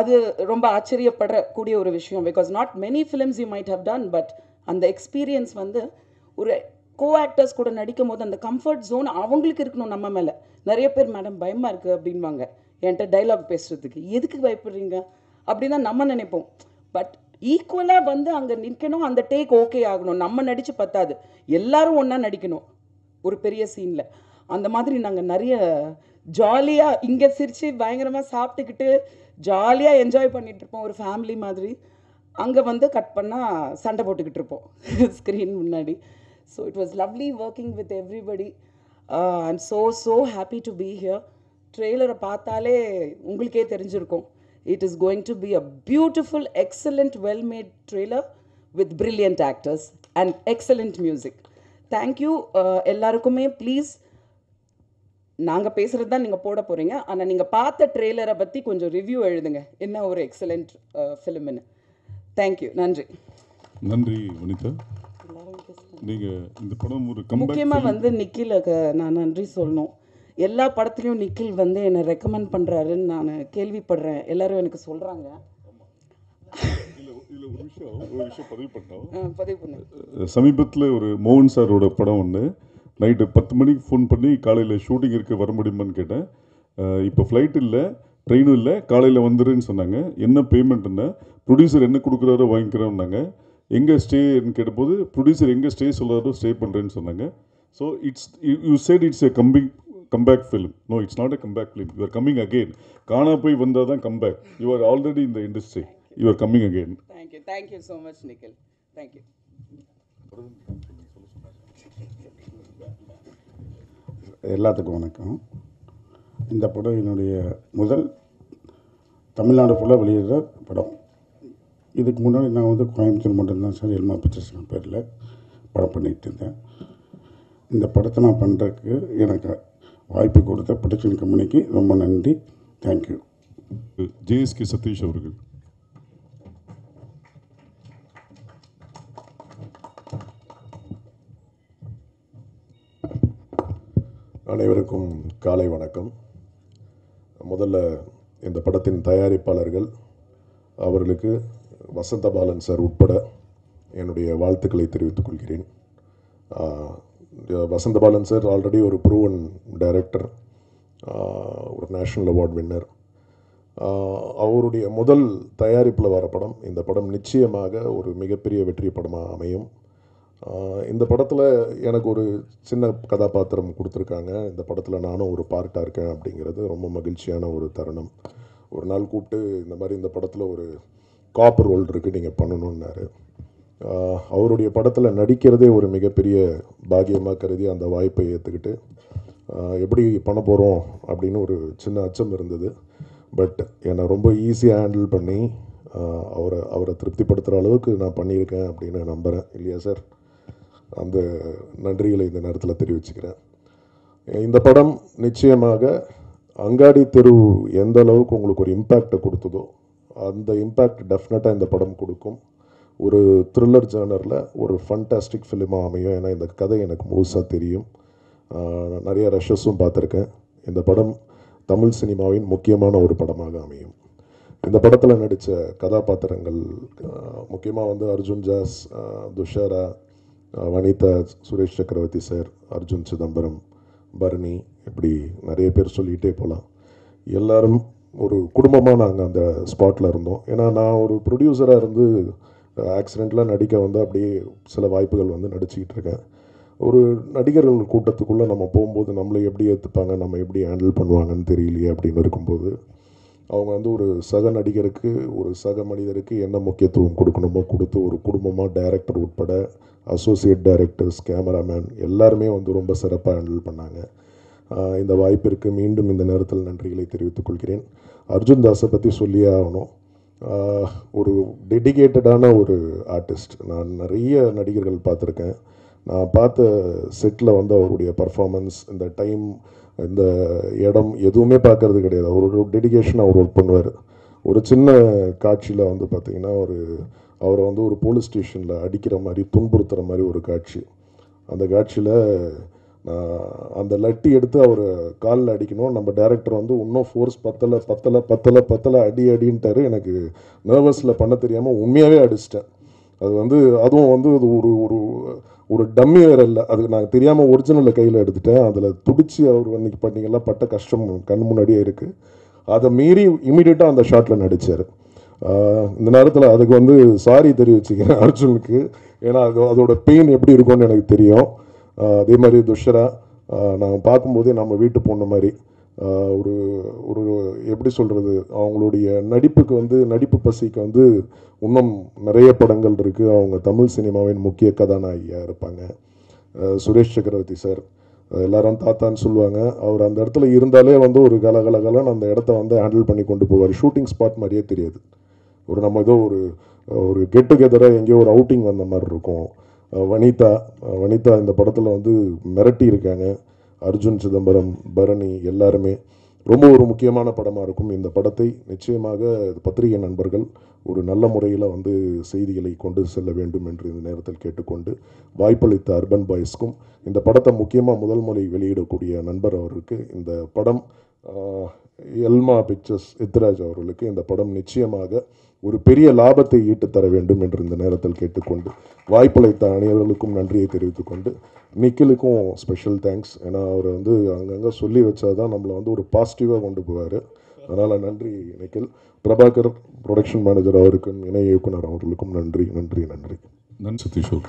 அது ரொம்ப ஆச்சரியப்படக்கூடிய ஒரு விஷயம். Because not many films you might have done but அந்த எக்ஸ்பீரியன்ஸ் வந்து ஒரு கோ ஆக்டர்ஸ் கூட நடிக்கும் போது அந்த கம்ஃபர்ட் ஜோன் அவங்களுக்கு இருக்கணும் நம்ம மேலே. நிறைய பேர் மேடம் பயமாக இருக்குது அப்படின்வாங்க. என்கிட்ட டைலாக் பேசுகிறதுக்கு எதுக்கு பயப்படுறீங்க? அப்படின்னு தான் நம்ம நினைப்போம். பட் ஈக்குவலாக வந்து அங்கே நிற்கணும் அந்த டேக் ஓகே ஆகணும். நம்ம நடித்து பத்தாது. எல்லாரும் ஒன்றா நடிக்கணும். ஒரு பெரிய சீனில் அந்த மாதிரி நாங்கள் நிறைய ஜாலியாக இங்கே சிரித்து பயங்கரமாக சாப்பிட்டுக்கிட்டு ஜாலியாக என்ஜாய் பண்ணிகிட்டு இருப்போம். ஒரு ஃபேமிலி மாதிரி. அங்கே வந்து கட் பண்ணால் சண்டை போட்டுக்கிட்டு இருப்போம். ஸ்க்ரீன் முன்னாடி. So it was lovely working with everybody I'm so so happy to be here ட்ரெய்லரை பார்த்தாலே உங்களுக்கே தெரிஞ்சிருக்கும். It is going to be a beautiful excellent well made trailer with brilliant actors and excellent music thank you எல்லாருக்குமே. Please நாங்கள் பேசுகிறது தான் நீங்கள் போட போகிறீங்க ஆனால் நீங்கள் பார்த்த ட்ரெய்லரை பற்றி கொஞ்சம் ரிவ்யூ எழுதுங்க. என்ன ஒரு எக்ஸலண்ட் ஃபிலிம்னு தேங்க்யூ நன்றி. நன்றி வனிதா. நீங்கள் இந்த படம் ஒரு முக்கியமாக வந்து நிக்கிலுக்கு நான் நன்றி சொல்லணும். எல்லா படத்துலையும் நிக்கில் வந்து என்னை ரெக்கமெண்ட் பண்ணுறாருன்னு நான் கேள்விப்படுறேன். எல்லாரும் எனக்கு சொல்கிறாங்க இதில் ஒரு விஷயம் ஒரு விஷயம் பதிவு பண்ணோம் பதிவு பண்ணு. சமீபத்தில் ஒரு மோகன் சாரோட படம் ஒன்று நைட்டு பத்து மணிக்கு ஃபோன் பண்ணி காலையில் ஷூட்டிங் இருக்க வர முடியுமான்னு கேட்டேன். இப்போ ஃப்ளைட் இல்லை ட்ரெயினும் இல்லை காலையில் வந்துருன்னு சொன்னாங்க. என்ன பேமெண்ட்னா ப்ரொடியூசர் என்ன கொடுக்குறாரோ வாங்கிக்கிறோம்னாங்க. எங்கே ஸ்டேன்னு கேட்டபோது ப்ரொடியூசர் எங்கே ஸ்டே சொல்கிறாரோ ஸ்டே பண்ணுறேன்னு சொன்னாங்க. So it's you said it's a coming comeback film no it's not a comeback film you are coming again காணா போய் வந்தால் தான் கம்பேக் யூ ஆர் ஆல்ரெடி இந்த industry you are coming again thank you thank you so much Nikhil thank you எல்லாத்துக்கும் வணக்கம். இந்த படம் என்னுடைய முதல் தமிழ்நாடு ஃபுல்லாக வெளியிடுற படம். இதுக்கு முன்னாடி நான் வந்து கோயம்புத்தூர் மட்டும்தான் சார் எல்மா பிக்சர்ஸ் பேரில் படம் பண்ணிகிட்டு இருந்தேன். இந்த படத்தை நான் பண்ணுறதுக்கு எனக்கு வாய்ப்பு கொடுத்த ப்ரொடக்ஷன் கம்பெனிக்கு ரொம்ப நன்றி. தேங்க்யூ ஜேஎஸ்கே சதீஷ் அவர்கள். அனைவருக்கும் காலை வணக்கம். முதல்ல இந்த படத்தின் தயாரிப்பாளர்கள் அவர்களுக்கு வசந்தபாலன் சார் உட்பட என்னுடைய வாழ்த்துக்களை தெரிவித்துக் கொள்கிறேன். வசந்தபாலன் சார் ஆல்ரெடி ஒரு ப்ரூவன் டைரக்டர் ஒரு நேஷ்னல் அவார்ட் வின்னர். அவருடைய முதல் தயாரிப்பில் வர படம் இந்த படம் நிச்சயமாக ஒரு மிகப்பெரிய வெற்றி படமாக அமையும். இந்த படத்தில் எனக்கு ஒரு சின்ன கதாபாத்திரம் கொடுத்துருக்காங்க. இந்த படத்தில் நானும் ஒரு பார்ட்டாக இருக்கேன் அப்படிங்கிறது ரொம்ப மகிழ்ச்சியான ஒரு தருணம். ஒரு நாள் கூப்பிட்டு இந்த மாதிரி இந்த படத்தில் ஒரு காப்பர் ரோல் இருக்குது நீங்கள் பண்ணணுன்னாரு அவருடைய படத்தில் நடிக்கிறதே ஒரு மிகப்பெரிய பாக்கியமாக கருதி அந்த வாய்ப்பை ஏற்றுக்கிட்டு எப்படி பண்ண போகிறோம் அப்படின்னு ஒரு சின்ன அச்சம் இருந்தது. பட் என்னை ரொம்ப ஈஸியாக ஹேண்டில் பண்ணி அவரை அவரை திருப்திப்படுத்துகிற அளவுக்கு நான் பண்ணியிருக்கேன் அப்படின்னு நம்புகிறேன் இல்லையா சார்? அந்த நன்றிகளை இந்த நேரத்தில் தெரிவிச்சுக்கிறேன். இந்த படம் நிச்சயமாக அங்காடி தெரு எந்த அளவுக்கு உங்களுக்கு ஒரு இம்பேக்டை கொடுத்ததோ அந்த இம்பேக்ட் டெஃபினட்டாக இந்த படம் கொடுக்கும். ஒரு த்ரில்லர் ஜேர்னரில் ஒரு ஃபண்டாஸ்டிக் ஃபிலிமாக அமையும். ஏன்னா இந்த கதை எனக்கு முழுசாக தெரியும். நிறைய ரஷஸும் பார்த்துருக்கேன். இந்த படம் தமிழ் சினிமாவின் முக்கியமான ஒரு படமாக அமையும். இந்த படத்தில் நடித்த கதாபாத்திரங்கள் முக்கியமாக வந்து அர்ஜுன் ஜாஸ் துஷாரா வனிதா சுரேஷ் சக்கரவர்த்தி சார் அர்ஜுன் சிதம்பரம் பரணி இப்படி நிறைய பேர் சொல்லிகிட்டே போகலாம் எல்லாரும் ஒரு குடும்பமாக நாங்கள் அந்த ஸ்பாட்டில் இருந்தோம். ஏன்னா நான் ஒரு ப்ரொடியூசராக இருந்து ஆக்சிடெண்ட்லாம் நடிக்க வந்து அப்படியே சில வாய்ப்புகள் வந்து நடிச்சுக்கிட்டு இருக்கேன். ஒரு நடிகர்கள் கூட்டத்துக்குள்ளே நம்ம போகும்போது நம்மளை எப்படி ஏற்றுப்பாங்க நம்ம எப்படி ஹேண்டில் பண்ணுவாங்கன்னு தெரியலையே அப்படின்னு இருக்கும்போது அவங்க வந்து ஒரு சக நடிகருக்கு ஒரு சக மனிதருக்கு என்ன முக்கியத்துவம் கொடுக்கணுமோ கொடுத்து ஒரு குடும்பமாக டைரக்டர் உட்பட அசோசியேட் டைரக்டர்ஸ் கேமராமேன் எல்லாருமே வந்து ரொம்ப சிறப்பாக ஹேண்டில் பண்ணாங்க. இந்த வாய்ப்பிற்கு மீண்டும் இந்த நேரத்தில் நன்றிகளை தெரிவித்துக் கொள்கிறேன். அர்ஜுன் தாஸை பற்றி சொல்லியே ஆகணும். ஒரு டெடிகேட்டடான ஒரு ஆர்டிஸ்ட். நான் நிறைய நடிகர்கள் பார்த்துருக்கேன். நான் பார்த்த செட்டில் வந்து அவருடைய பர்ஃபாமன்ஸ் இந்த டைம் இந்த இடம் எதுவுமே பார்க்கறது கிடையாது. அவர் ஒரு அவர் ஒர்க் பண்ணுவார். ஒரு சின்ன காட்சியில் வந்து பார்த்திங்கன்னா ஒரு அவரை வந்து ஒரு போலீஸ் ஸ்டேஷனில் அடிக்கிற மாதிரி துன்புறுத்துகிற மாதிரி ஒரு காட்சி. அந்த காட்சியில் அந்த லட்டி எடுத்து அவர் காலில் அடிக்கணும். நம்ம டேரக்டர் வந்து இன்னும் ஃபோர்ஸ் பத்தலை பத்தலை பத்தலை பத்தலை அடி அடின்ட்டாரு. எனக்கு நர்வஸில் பண்ண தெரியாமல் உண்மையாகவே அடிச்சிட்டேன். அது வந்து அதுவும் வந்து அது ஒரு ஒரு ஒரு டம்மி வேற இல்லை. அதுக்கு நான் தெரியாமல் ஒரிஜினலில் கையில் எடுத்துட்டேன். அதில் துடிச்சு அவர் அன்னைக்கு பண்ணீங்களா பட்ட கஷ்டம் கண் முன்னாடியே இருக்குது அதை மீறி இமீடியட்டாக அந்த ஷாட்டில் நடித்தார் இந்த நேரத்தில் அதுக்கு வந்து சாரி தெரிவிச்சுக்கிறேன் அர்ஜுனுக்கு. ஏன்னா அது அதோட பெயின் எப்படி இருக்கும்னு எனக்கு தெரியும். அதே மாதிரி துஷரா நாங்கள் பார்க்கும்போதே நம்ம வீட்டு பொண்ணு மாதிரி ஒரு ஒரு எப்படி சொல்கிறது அவங்களுடைய நடிப்புக்கு வந்து நடிப்பு பசிக்கு வந்து இன்னும் நிறைய படங்கள் இருக்குது அவங்க தமிழ் சினிமாவின் முக்கிய கதாநாயகியாக இருப்பாங்க. சுரேஷ் சக்கரவர்த்தி சார். எல்லாரும் தாத்தான்னு சொல்லுவாங்க. அவர் அந்த இடத்துல இருந்தாலே வந்து ஒரு கலகலகலன்னு அந்த இடத்த வந்து ஹேண்டில் பண்ணி கொண்டு போவார். ஷூட்டிங் ஸ்பாட் மாதிரியே தெரியாது. ஒரு நம்ம ஏதோ ஒரு ஒரு கெட் டுகெதராக எங்கேயோ ஒரு அவுட்டிங் வந்த மாதிரி இருக்கும். வனிதா வனிதா இந்த படத்தில் வந்து மிரட்டி இருக்காங்க அர்ஜுன் சிதம்பரம் பரணி எல்லாருமே. ரொம்ப ஒரு முக்கியமான படமாக இருக்கும் இந்த படத்தை. நிச்சயமாக பத்திரிகை நண்பர்கள் ஒரு நல்ல முறையில் வந்து செய்திகளை கொண்டு செல்ல வேண்டும் என்று இந்த நேரத்தில் கேட்டுக்கொண்டு வாய்ப்பளித்த அர்பன் பாய்ஸ்க்கும் இந்த படத்தை முக்கியமாக முதல் முறை வெளியிடக்கூடிய நண்பர் அவருக்கு இந்த படம் எல்மா பிக்சர்ஸ் எத்ராஜ் அவர்களுக்கு இந்த படம் நிச்சயமாக ஒரு பெரிய லாபத்தை ஈட்டு தர வேண்டும் என்று இந்த நேரத்தில் கேட்டுக்கொண்டு வாய்ப்பளித்த அனைவர்களுக்கும் நன்றியை தெரிவித்துக்கொண்டு நிக்கிலுக்கும் ஸ்பெஷல் தேங்க்ஸ் ஏன்னா அவர் வந்து அங்கங்கே சொல்லி வச்சாதான் நம்மளை வந்து ஒரு பாசிட்டிவாக கொண்டு போவார். அதனால் நன்றி நிக்கில். பிரபாகர் ப்ரொடக்ஷன் மேனேஜர் அவருக்கும் இணை இயக்குனர் அவர்களுக்கும் நன்றி நன்றி நன்றி. நன் சதீஷோர்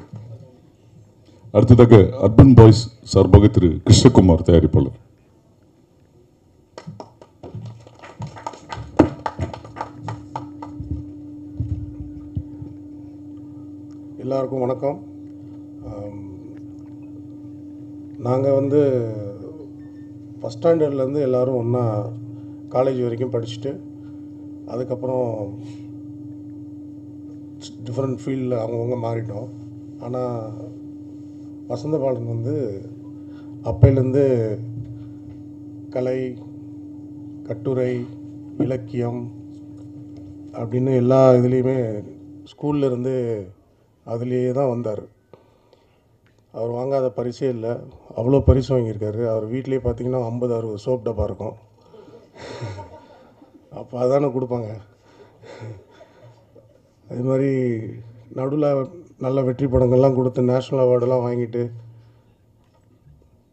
அடுத்ததாக அர்பன் பாய்ஸ் சார்பாக திரு கிருஷ்ணகுமார் தயாரிப்பாளர். எல்லாருக்கும் வணக்கம். நாங்கள் வந்து ஃபஸ்ட் ஸ்டாண்டர்ட்லேருந்து எல்லோரும் ஒன்றா காலேஜ் வரைக்கும் படிச்சுட்டு அதுக்கப்புறம் டிஃப்ரெண்ட் ஃபீல்டில் அவங்கவுங்க மாறிட்டோம். ஆனால் வசந்தபாலன் வந்து அப்பையிலேருந்து கலை கட்டுரை இலக்கியம் அப்படின்னு எல்லா இதுலேயுமே ஸ்கூல்ல இருந்து அதுலேயே தான் வந்தார். அவர் வாங்காத பரிசே இல்லை. அவ்வளோ பரிசு வாங்கியிருக்காரு. அவர் வீட்லேயே பார்த்தீங்கன்னா ஐம்பது அறுபது சோப் டப்பா இருக்கும். அப்போ அதானே கொடுப்பாங்க. அது மாதிரி நடுவில் நல்ல வெற்றி படங்கள்லாம் கொடுத்து நேஷ்னல் அவார்டெல்லாம் வாங்கிட்டு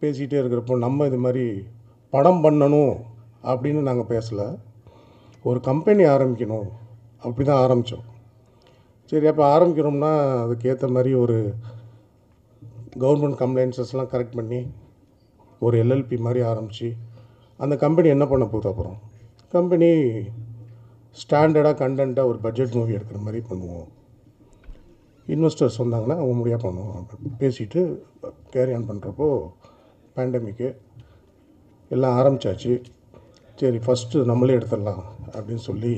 பேசிகிட்டே இருக்கிறப்போ நம்ம இது மாதிரி படம் பண்ணணும் அப்படின்னு நாங்கள் பேசலை. ஒரு கம்பெனி ஆரம்பிக்கணும். அப்படி தான் ஆரம்பித்தோம் சரி அப்போ ஆரம்பிக்கிறோம்னா அதுக்கேற்ற மாதிரி ஒரு கவர்மெண்ட் கம்ப்ளைண்ட்ஸஸ்லாம் கரெக்ட் பண்ணி ஒரு எல்எல்பி மாதிரி ஆரம்பித்து அந்த கம்பெனி என்ன பண்ண போகுது அப்புறம்? கம்பெனி ஸ்டாண்டர்டாக கண்டென்ட்டாக ஒரு பட்ஜெட் மூவி எடுக்கிற மாதிரி பண்ணுவோம். இன்வெஸ்டர்ஸ் வந்தாங்கன்னா அவங்க முடியாக பண்ணுவோம் பேசிட்டு கேரி ஆன் பண்ணுறப்போ பேண்டமிக்கு எல்லாம் ஆரம்பித்தாச்சு சரி ஃபஸ்ட்டு நம்மளே எடுத்துடலாம் அப்படின்னு சொல்லி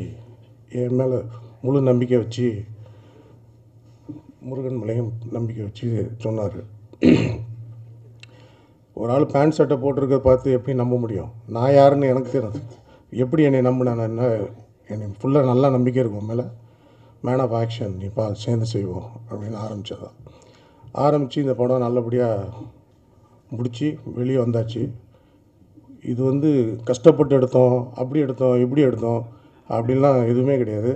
என் மேலே முழு நம்பிக்கை வச்சு முருகன் மலையும் நம்பிக்கை வச்சு சொன்னார். ஒரு ஆள் பேண்ட் சட்டை போட்டிருக்க பார்த்து எப்படி நம்ப முடியும். நான் யாருன்னு எனக்கு தெரியாது. எப்படி என்னை நம்பினேன் நான் என்ன என்னை ஃபுல்லாக நல்லா நம்பிக்கை இருக்கும் மேலே. மேன் ஆஃப் ஆக்ஷன் நீ பா சேர்ந்து செய்வோம் அப்படின்னு ஆரம்பித்ததான் ஆரம்பித்து இந்த படம் நல்லபடியாக முடித்து வெளியே வந்தாச்சு. இது வந்து கஷ்டப்பட்டு எடுத்தோம் அப்படி எடுத்தோம் இப்படி எடுத்தோம் அப்படின்லாம் எதுவுமே கிடையாது.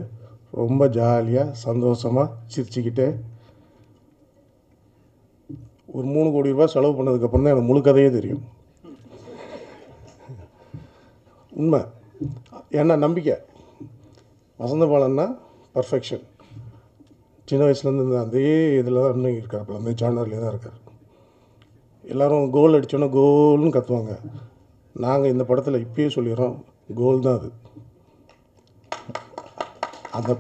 ரொம்ப ஜாலியாக சந்தோஷமாக சிரிச்சுக்கிட்டே ஒரு மூணு கோடி ரூபாய் செலவு பண்ணதுக்கப்புறம் தான் எனக்கு முழு கதையே தெரியும். உண்மை. ஏன்னா நம்பிக்கை. வசந்தபாலன்னா பர்ஃபெக்ஷன் சின்ன வயசுலேருந்து இந்த அதே இதில் தான் இன்னும் இருக்காப்புல அந்த ஜானர்லேயே தான் இருக்கார். எல்லோரும் கோல் அடித்தோன்னா கோல்னு கத்துவாங்க. நாங்கள் இந்த படத்தில் இப்பயே சொல்லிடுறோம் கோல் தான் அது. அந்த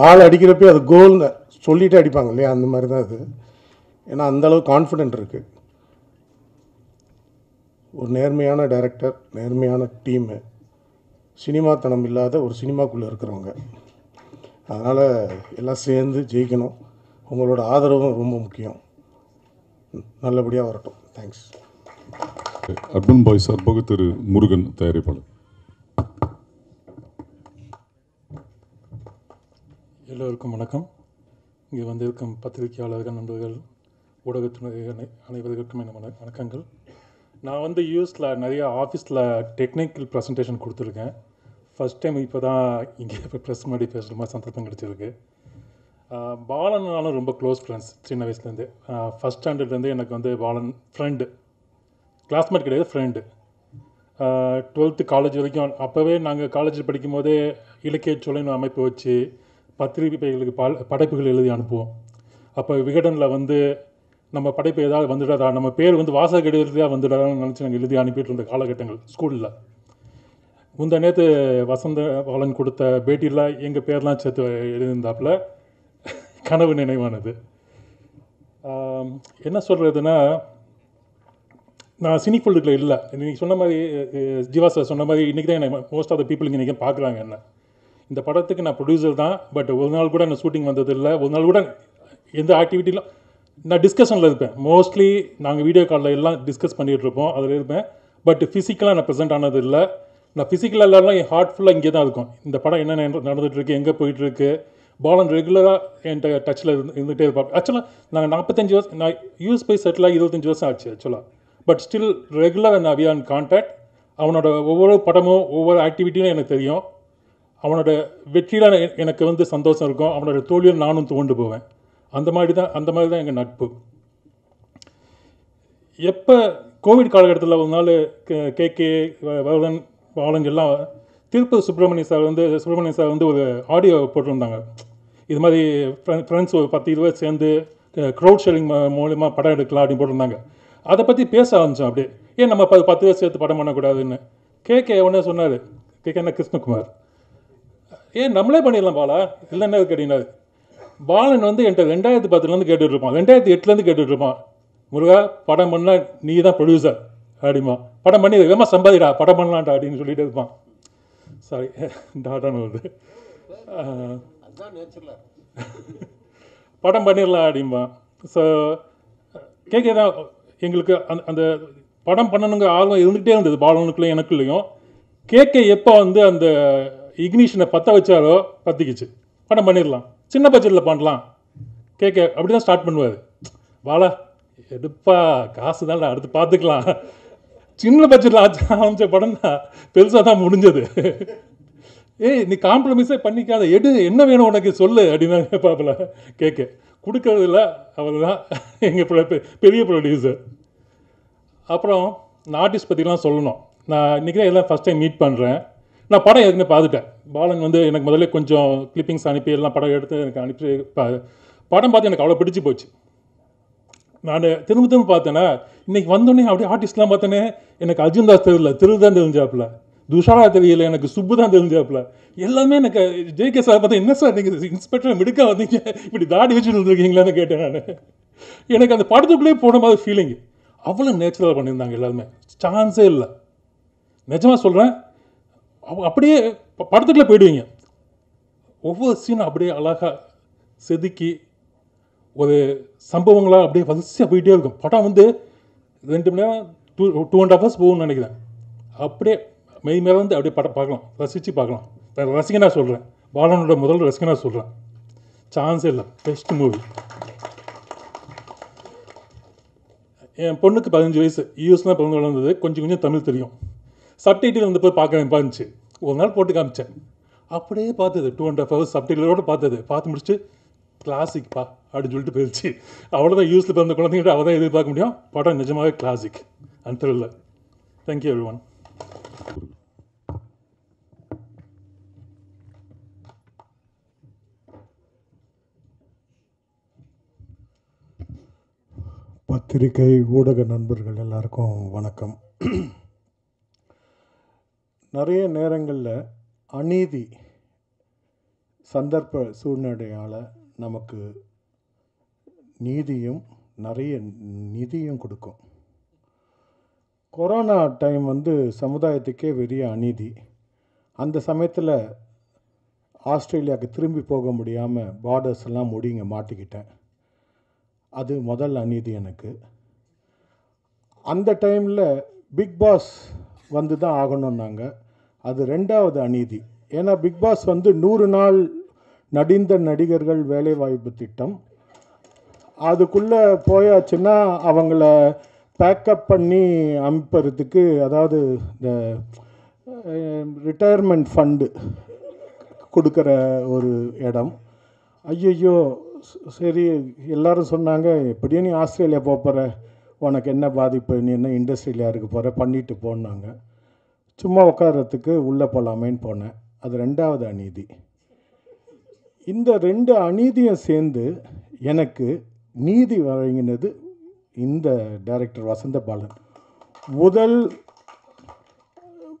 பால் அடிக்கிறப்பே அது கோல்னு சொல்லிட்டு அடிப்பாங்க இல்லையா? அந்த மாதிரி தான் அது. ஏன்னா அந்தளவு கான்ஃபிடென்ட் இருக்குது ஒரு நேர்மையான டைரக்டர் நேர்மையான டீமு சினிமாத்தனம் இல்லாத ஒரு சினிமாக்குள்ளே இருக்கிறவங்க. அதனால் எல்லாம் சேர்ந்து ஜெயிக்கணும். உங்களோட ஆதரவும் ரொம்ப முக்கியம். நல்லபடியாக வரட்டும். தேங்க்ஸ் அர்பன் பாய் சார்பாக திரு முருகன் தயாரிப்பாளர். எல்லோருக்கும் வணக்கம். இங்கே வந்திருக்கும் பத்திரிகையாளர்கள் நண்பர்கள் ஊடகத்தினுடைய அனைவருக்கும் என்ன வணக்கங்கள். நான் வந்து யூஎஸில் நிறைய ஆஃபீஸில் டெக்னிக்கல் ப்ரெசன்டேஷன் கொடுத்துருக்கேன். ஃபஸ்ட் டைம் இப்போ தான் இங்கே இப்போ ப்ரெஸ் முன்னாடி பேசுகிற மாதிரி சந்தர்ப்பம் கிடச்சிருக்கு. பாலன் நானும் ரொம்ப க்ளோஸ் ஃப்ரெண்ட்ஸ் சின்ன வயசுலேருந்து. ஃபஸ்ட் ஸ்டாண்டர்ட்லேருந்து எனக்கு வந்து பாலன் ஃப்ரெண்டு கிளாஸ்மேட் கிடையாது ஃப்ரெண்டு டுவெல்த்து காலேஜ் வரைக்கும் அப்போவே நாங்கள் காலேஜில் படிக்கும் போதே இலக்கிய சொலைன்னு அமைப்பு வச்சு பத்திரிகைகளுக்கு பல் படைப்புகள் எழுதி அனுப்புவோம். அப்போ விகடனில் வந்து நம்ம படைப்பு ஏதாவது வந்துடாதா நம்ம பேர் வந்து வாசக கடிதத்தையாக வந்துடாதான்னு நினச்சி நாங்கள் எழுதி அனுப்பிட்டு இருந்த காலகட்டங்கள் ஸ்கூலில் முந்த நேற்று வசந்த பாலன் கொடுத்த பேட்டியில் எங்கள் பேர்லாம் சேர்த்து எழுதியிருந்தாப்புல கனவு நினைவானது. என்ன சொல்கிறதுனா நான் சினி ஃபீல்டுக்குள்ள இல்லை. நீங்கள் சொன்ன மாதிரி ஜீவா சார் சொன்ன மாதிரி இன்றைக்கி தான் என்ன மோஸ்ட் ஆஃப் த பீப்புள் இன்றைக்கி பார்க்குறாங்க என்ன. இந்த படத்துக்கு நான் ப்ரொடியூசர் தான் பட் ஒரு நாள் கூட என்ன ஷூட்டிங் வந்தது இல்லை ஒரு நாள் கூட எந்த ஆக்டிவிட்டிலாம் நான் டிஸ்கஷனில் இருப்பேன். மோஸ்ட்லி நாங்கள் வீடியோ காலில் எல்லாம் டிஸ்கஸ் பண்ணிகிட்டு இருப்போம். அதில் இருப்பேன். பட் ஃபிசிக்கலாக நான் ப்ரெசென்ட் ஆனது இல்லை. நான் ஃபிசிக்கலாக இல்லாமல் என் ஹார்ட் ஃபுல்லாக இங்கே தான் இருக்கும். இந்த படம் என்னென்ன நடந்துகிட்ருக்கு எங்கே போயிட்டுருக்கு? பாலன் ரெகுலராக என்கிட்ட டச்சில் இருந்து இருந்துகிட்டே இருப்பாங்க. ஆக்சுவலாக நாங்கள் நாற்பத்தஞ்சு வருஷம் நான் யூஎஸ் போய் செட்டிலாக இருபத்தஞ்சி வருஷம் ஆச்சு ஆக்சுவலாக பட் ஸ்டில் ரெகுலராக நான் வி ஆன் கான்டாக்ட் அவனோட ஒவ்வொரு படமும் ஒவ்வொரு ஆக்டிவிட்டியும் எனக்கு தெரியும். அவனோட வெற்றியில் எனக்கு வந்து சந்தோஷம் இருக்கும். அவனோட தோல்வியில் நானும் தோண்டு போவேன். அந்த மாதிரி தான் அந்த மாதிரி தான் எங்கள் நட்பு. எப்போ கோவிட் காலகட்டத்தில் ஒரு நாள் கே கே வரதன் பாலன் எல்லாம் திருப்பதி சுப்பிரமணிய சார் வந்து சுப்பிரமணிய சார் வந்து ஒரு ஆடியோ போட்டிருந்தாங்க. இது மாதிரி ஃப்ரெண்ட்ஸ் ஒரு பத்து இருபது சேர்ந்து க்ரௌட் ஷேரிங் மூலிமா படம் எடுக்கலாம் அப்படின்னு போட்டிருந்தாங்க. அதை பற்றி பேச ஆரம்பித்தோம் அப்படியே. ஏன் நம்ம பத்து பத்து பேர் சேர்த்து படம் பண்ணக்கூடாதுன்னு? கே கே ஒன்றே சொன்னார். கே கே என்ன கிருஷ்ணகுமார். ஏன் நம்மளே பண்ணிடலாம் பாலா? இல்லைன்னா கேட்டீங்கன்னாரு பாலன் வந்து என்கிட்ட ரெண்டாயிரத்தி பத்துலேருந்து கேட்டுட்டு இருப்பான். ரெண்டாயிரத்தி எட்டுலேருந்து கேட்டுட்டு இருப்பான். முருகா படம் பண்ணால் நீ தான் ப்ரொடியூசர் அப்படிமா படம் பண்ணி வேமா சம்பாதிடா படம் பண்ணலான்டா அப்படின்னு சொல்லிட்டு இருப்பான். சாரி டாட்டான்னு வருது. படம் பண்ணிடலாம் அப்படிம்பான் ஸோ கேட்க தான் எங்களுக்கு அந்த அந்த படம் பண்ணணுங்க ஆர்வம் இருந்துகிட்டே இருந்தது பாலனுக்குள்ளேயும் எனக்குள்ளேயும். கேட்க எப்போ வந்து அந்த இக்னிஷனை பற்ற வச்சாலோ பற்றிக்கிச்சு படம் பண்ணிடலாம். சின்ன பட்ஜெட்டில் பண்ணலாம். கேட்க அப்படி தான் ஸ்டார்ட் பண்ணுவார். வாழா எடுப்பா காசு தான் அடுத்து பார்த்துக்கலாம் சின்ன பட்ஜெட்டில் ஆரம்பித்த படம் தான் பெருசாக தான் முடிஞ்சது. ஏய் நீ காம்ப்ரமைஸே பண்ணிக்காத. எடு என்ன வேணும் உனக்கு சொல்லு அப்படின்னு கேட்பாப்புல கேட்க கொடுக்கறதில்ல அவர் தான் எங்கள் பெரிய ப்ரொடியூசர் அப்புறம் நான் ஆர்டிஸ்ட் பற்றிலாம் சொல்லணும். நான் இன்றைக்கி தான் எல்லாம் ஃபஸ்ட் டைம் மீட் பண்ணுறேன் நான் படம் ஏற்கனவே பார்த்துட்டேன். பாலன் வந்து எனக்கு முதல்ல கொஞ்சம் கிளிப்பிங்ஸ் அனுப்பி எல்லாம் படம் எடுத்து எனக்கு அனுப்பி படம் பார்த்து எனக்கு அவ்வளோ பிடிச்சி போச்சு. நான் திரும்ப திரும்ப பார்த்தேன்னா இன்னைக்கு வந்தோடனே அப்படியே ஆர்டிஸ்ட்லாம் பார்த்தோன்னே எனக்கு அர்ஜுன் தாஸ் தெரியல திரு தான் தெரிஞ்சாப்புல. துஷாரா தெரியல எனக்கு சுப்பு தான் தெரிஞ்சாப்புல. எல்லாமே எனக்கு ஜேகே சார் பார்த்தா என்ன சார் நீங்கள் இன்ஸ்பெக்டர் மிடுக்க வந்தீங்க? இப்படி தாடி வச்சுட்டு இருந்திருக்கீங்களான்னு கேட்டேன் நான். எனக்கு அந்த படத்துக்குள்ளேயே போன மாதிரி ஃபீலிங் அவ்வளோ நேச்சுரலாக பண்ணியிருந்தாங்க எல்லாருமே. சான்ஸே இல்லை. நிஜமாக சொல்கிறேன் அப்படியே ப- படத்துக்குள்ளே போயிடுவீங்க. ஒவ்வொரு சீனும் அப்படியே அழகாக செதுக்கி ஒரு சம்பவங்களாக அப்படியே வரிசையாக போயிட்டே இருக்கும். படம் வந்து ரெண்டு மணி நேரம் டூ டூ அண்ட் ஹவர்ஸ் போகும்னு நினைக்கிறேன். அப்படியே மெய் மேலே வந்து அப்படியே படம் பார்க்கலாம். ரசித்து பார்க்கலாம். ரசிகனாக சொல்கிறேன் பாலனோட முதல் ரசிகனாக சொல்கிறேன் சான்ஸே இல்லை. பெஸ்ட் மூவி என் பொண்ணுக்கு பதினஞ்சு வயசு. யூஎஸ்லாம் பிறந்து வளர்ந்தது. கொஞ்சம் கொஞ்சம் தமிழ் தெரியும். சப்டைட்டில் வந்து போய் பார்க்க இருந்துச்சு ஒரு நாள் போட்டு காமிச்சேன். அப்படியே பார்த்தது டூ அண்ட் ஆஃப் ஹவர்ஸ் சப்டைட்டிலோடு பார்த்தது. பார்த்து முடிச்சுட்டு கிளாசிக் பா அப்படின்னு சொல்லிட்டு போயிடுச்சு. அவ்வளோதான் யூஸில் பிறந்த குழந்தைங்கிட்ட அவள் தான் எதிர்பார்க்க முடியும். படம் நிஜமாவே கிளாசிக் அண்ட் இல்லை தேங்க்யூ எவ்ரி ஒன் பத்திரிகை ஊடக நண்பர்கள் எல்லாருக்கும் வணக்கம். நிறைய நேரங்களில் அநீதி சந்தர்ப்ப சூழ்நிலையால் நமக்கு நீதியும் நிறைய நிதியும் கொடுக்கும். கொரோனா டைம் வந்து சமுதாயத்துக்கே பெரிய அநீதி. அந்த சமயத்தில் ஆஸ்திரேலியாவுக்கு திரும்பி போக முடியாமல் பார்டர்ஸ் எல்லாம் மூடி இங்கே மாட்டிக்கிட்டேன். அது முதல் அநீதி எனக்கு. அந்த டைமில் பிக் பாஸ் வந்து தான் ஆகணும்னாங்க. அது ரெண்டாவது அநீதி. ஏன்னா பிக் பாஸ் வந்து நூறு நாள் நடிந்த நடிகர்கள் வேலைவாய்ப்பு திட்டம். அதுக்குள்ளே போயாச்சுன்னா அவங்கள பேக்கப் பண்ணி அனுப்புறதுக்கு அதாவது இந்த ரிட்டையர்மெண்ட் ஃபண்டு கொடுக்குற ஒரு இடம். ஐயையோ சரி எல்லாரும் சொன்னாங்க எப்படியும் நீ ஆஸ்திரேலியா போக போகிற உனக்கு என்ன பாதிப்பு? நீ என்ன இண்டஸ்ட்ரியில் இருக்க போகிற பண்ணிட்டு போனாங்க சும்மா உட்காரத்துக்கு உள்ளே போகலாமேன்னு போனேன். அது ரெண்டாவது அநீதி. இந்த ரெண்டு அநீதியும் சேர்ந்து எனக்கு நீதி வழங்கினது இந்த டைரக்டர் வசந்த பாலன். முதல்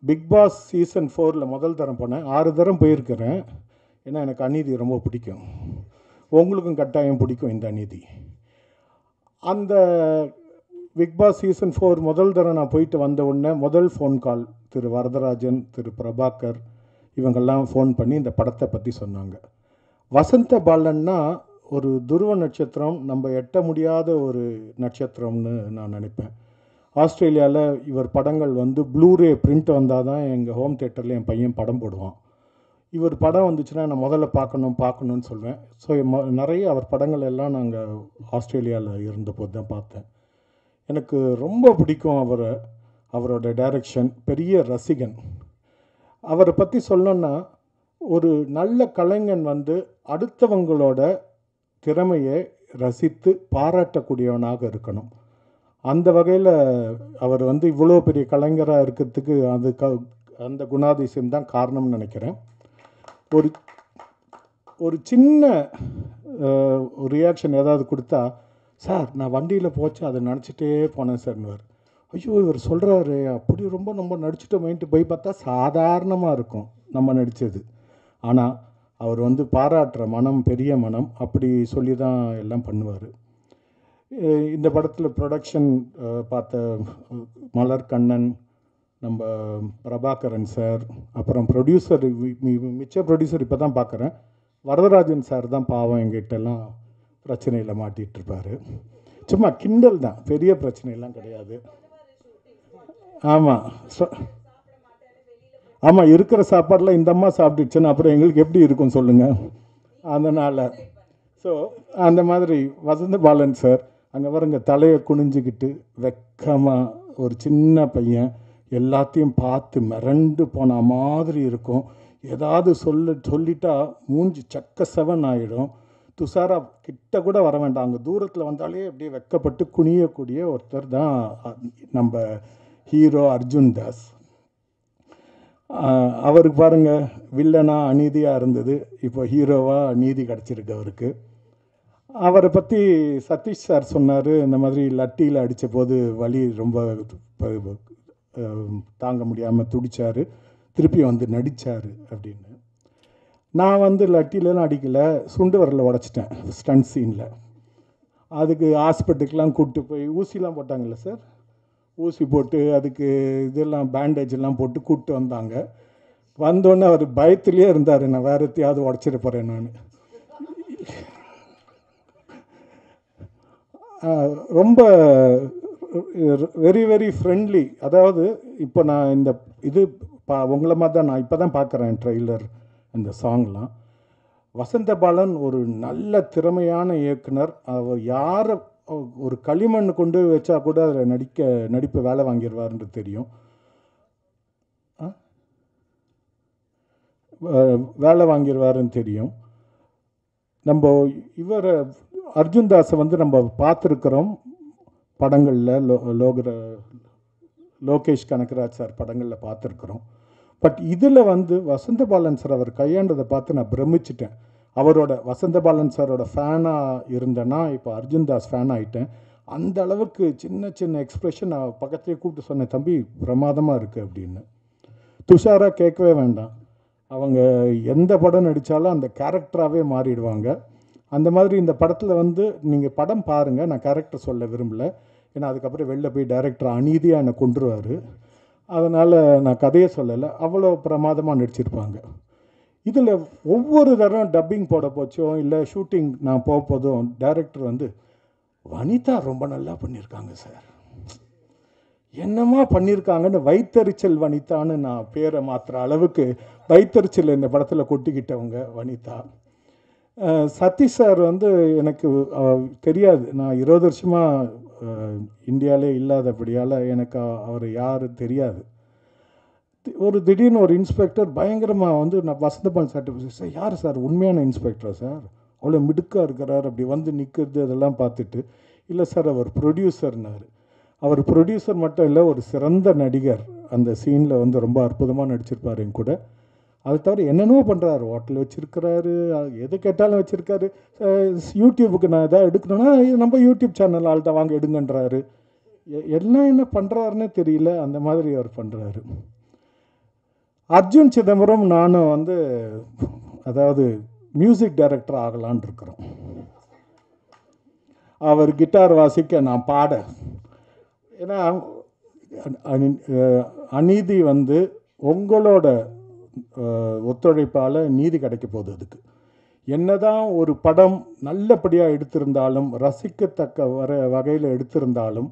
பிக் பாஸ் சீசன் ஃபோரில் முதல் தரம் போனேன். ஆறு தரம் போயிருக்கிறேன். ஏன்னா எனக்கு அநீதி ரொம்ப பிடிக்கும். உங்களுக்கும் கட்டாயம் பிடிக்கும் இந்த அநீதி. அந்த பிக் பாஸ் சீசன் ஃபோர் முதல் தரம் நான் போயிட்டு வந்த உடனே முதல் ஃபோன் கால் திரு வரதராஜன் திரு பிரபாகர் இவங்கெல்லாம் ஃபோன் பண்ணி இந்த படத்தை பற்றி சொன்னாங்க. வசந்த பாலன்னா ஒரு துருவ நட்சத்திரம் நம்ம எட்ட முடியாத ஒரு நட்சத்திரம்னு நான் நினைப்பேன். ஆஸ்திரேலியாவில் இவர் படங்கள் வந்து ப்ளூரே பிரிண்ட் வந்தால் தான் எங்கள் ஹோம் தேட்டரில் என் பையன் படம் போடுவான். இவர் படம் வந்துச்சுன்னா நான் முதல்ல பார்க்கணும் பார்க்கணுன்னு சொல்வேன். ஸோ நிறைய அவர் படங்கள் எல்லாம் நாங்கள் ஆஸ்திரேலியாவில் இருந்தபோது தான் பார்த்தேன். எனக்கு ரொம்ப பிடிக்கும் அவரை. அவரோட டைரக்ஷன் பெரிய ரசிகன். அவரை பற்றி சொல்லணும்னா ஒரு நல்ல கலைஞன் வந்து அடுத்தவங்களோட திறமையை ரசித்து பாராட்டக்கூடியவனாக இருக்கணும். அந்த வகையில் அவர் வந்து இவ்வளோ பெரிய கலைஞராக இருக்கிறதுக்கு அது க அந்த குணாதிசயம் தான் காரணம்னு நினைக்கிறேன். ஒரு ஒரு சின்ன ரியாக்ஷன் ஏதாவது கொடுத்தா சார் நான் வண்டியில் போச்சு அதை நினச்சிட்டே போனேன் சார்னுவார் ஐயோ இவர் சொல்கிறாரு அப்படி ரொம்ப நம்ம நடிச்சிட்டோமேன்ட்டு போய் பார்த்தா சாதாரணமாக இருக்கும் நம்ம நடித்தது ஆனால் அவர் வந்து பாராட்டுற மனம் பெரிய மனம் அப்படி சொல்லி தான் எல்லாம் பண்ணுவார். இந்த படத்தில் ப்ரொடக்ஷன் பார்த்த மலர் கண்ணன் நம்ம பிரபாகரன் சார் அப்புறம் ப்ரொடியூசர் மிச்ச ப்ரொடியூசர் இப்போ தான் பார்க்குறேன் வரதராஜன் சார் தான் பாவம் எங்கிட்டெல்லாம் பிரச்சனையில் மாட்டிகிட்ருப்பார் சும்மா கிண்டல் தான் பெரிய பிரச்சனையெல்லாம் கிடையாது. ஆமாம் ஆமாம் இருக்கிற சாப்பாடெலாம் இந்த அம்மா சாப்பிட்டுச்சுன்னா அப்புறம் எங்களுக்கு எப்படி இருக்கும் சொல்லுங்கள் அதனால் ஸோ அந்த மாதிரி வசந்த பாலன் சார் அங்கே வரங்க தலையை குனிஞ்சிக்கிட்டு வெக்கமாக ஒரு சின்ன பையன் எல்லாத்தையும் பார்த்து மிரண்டு போன மாதிரி இருக்கும். ஏதாவது சொல்ல சொல்லிட்டா மூஞ்சி சக்க செவன் ஆகிடும் துஷாரா கிட்ட கூட வர வேண்டாம். அங்கே தூரத்தில் வந்தாலே அப்படியே வெக்கப்பட்டு குனியக்கூடிய ஒருத்தர் தான் நம்ம ஹீரோ அர்ஜுன் தாஸ். அவருக்கு பாருங்கள் வில்லனா அநீதியாக இருந்தது. இப்போ ஹீரோவாக நீதி கிடச்சிருக்கு அவருக்கு. அவரை பற்றி சதீஷ் சார் சொன்னார் இந்த மாதிரி லட்டியில் அடித்த போது வலி ரொம்ப தாங்க முடியாமல் துடிச்சார். திருப்பி வந்து நடித்தார் அப்படின்னு. நான் வந்து லட்டிலலாம் அடிக்கலை சுண்டு வரல உடச்சிட்டேன் ஸ்டண்ட் சீனில் அதுக்கு ஹாஸ்பிட்டலுக்கெலாம் கூப்பிட்டு போய் ஊசிலாம் போட்டாங்கல்ல சார்? ஊசி போட்டு அதுக்கு இதெல்லாம் பேண்டேஜ் எல்லாம் போட்டு கூப்பிட்டு வந்தாங்க. வந்தோடனே அவர் பயத்துலேயே இருந்தார் நான் வேறு எத்தையாவது உடச்சிட போகிறேன் நான். ரொம்ப வெரி வெரி ஃப்ரெண்ட்லி அதாவது இப்போ நான் இந்த இது பா உங்களை மாதிரி தான் நான் இப்போ தான் பார்க்குறேன் ட்ரெய்லர் இந்த சாங்லாம் வசந்த பாலன் ஒரு நல்ல திறமையான இயக்குனர். அவர் யாரை ஒரு களிமண் கொண்டு வச்சா கூட அதில் நடிக்க நடிப்பு வேலை வாங்கிடுவாருன்றது தெரியும். வேலை வாங்கிடுவாருன்னு தெரியும். நம்ம இவர் அர்ஜுன் தாஸை வந்து நம்ம பார்த்துருக்குறோம் படங்களில் லோ லோகர லோகேஷ் கனகராஜ் சார் படங்களில் பார்த்துருக்குறோம். பட் இதில் வந்து வசந்தபாலன் சார் அவர் கையாண்டதை பார்த்து நான் பிரமிச்சிட்டேன். அவரோட வசந்தபாலன் சாரோட ஃபேனாக இருந்தேன்னா இப்போ அர்ஜுன் தாஸ் ஃபேன் ஆகிட்டேன் அந்த அளவுக்கு சின்ன சின்ன எக்ஸ்ப்ரெஷன் நான் பக்கத்துலேயே கூப்பிட்டு சொன்னேன் தம்பி பிரமாதமாக இருக்குது அப்படின்னு. துஷாராக கேட்கவே வேண்டாம். அவங்க எந்த படம் நடித்தாலும் அந்த கேரக்டராகவே மாறிடுவாங்க. அந்த மாதிரி இந்த படத்தில் வந்து நீங்கள் படம் பாருங்கள் நான் கேரக்டர் சொல்ல விரும்பலை. ஏன்னா அதுக்கப்புறம் வெளில போய் டேரக்டர் அநீதியாக என்னை கொண்டுருவார் அதனால் நான் கதையை சொல்லலை. அவ்வளோ பிரமாதமாக நடிச்சிருப்பாங்க. இதில் ஒவ்வொரு தரம் டப்பிங் போட போச்சோம் இல்லை ஷூட்டிங் நான் போக போதும் டேரக்டர் வந்து வனிதா ரொம்ப நல்லா பண்ணியிருக்காங்க சார் என்னமா பண்ணியிருக்காங்கன்னு வைத்தறிச்சல் வனிதான்னு நான் பேரை மாற்றுற அளவுக்கு வைத்தறிச்சல் இந்த படத்தில் கொட்டிக்கிட்டவங்க வனிதா. சதீஷ் சார் வந்து எனக்கு தெரியாது. நான் இருபது வருஷமாக இந்தியாவிலே இல்லாதபடியால் எனக்கு அவர் யார் தெரியாது. ஒரு திடீர்னு ஒரு இன்ஸ்பெக்டர் பயங்கரமாக வந்து நான் வசந்தபால் சார்ட்டு சார் யார் சார்? உண்மையான இன்ஸ்பெக்டரா சார்? அவ்வளோ மிடுக்காக இருக்கிறார் அப்படி வந்து நிற்கிறது அதெல்லாம் பார்த்துட்டு. இல்லை சார் அவர் ப்ரொடியூசர்னார். அவர் ப்ரொடியூசர் மட்டும் இல்லை ஒரு சிறந்த நடிகர் அந்த சீனில் வந்து ரொம்ப அற்புதமாக நடிச்சிருப்பார் என் கூட. அது தவிர என்னென்னவோ பண்ணுறாரு ஹோட்டல் வச்சுருக்கிறாரு எது கேட்டாலும் வச்சுருக்காரு. யூடியூபுக்கு நான் எதாவது எடுக்கணும்னா இது நம்ம யூடியூப் சேனல் ஆள்கிட்ட வாங்க எடுங்கன்றாரு. எ- எல்லாம் என்ன பண்ணுறாருன்னே தெரியல. அந்த மாதிரி அவர் பண்ணுறாரு அர்ஜுன் சிதம்பரம் நானும் வந்து அதாவது மியூசிக் டைரக்டர் ஆகலான் இருக்கிறோம் அவர் கிட்டார் வாசிக்க நான் பாட. ஏன்னா அநீதி வந்து உங்களோட ஒத்துழைப்பால் நீதி கிடைக்க போகுது அதுக்கு. என்னதான் ஒரு படம் நல்லபடியாக எடுத்திருந்தாலும் ரசிக்கத்தக்க வர வகையில் எடுத்திருந்தாலும்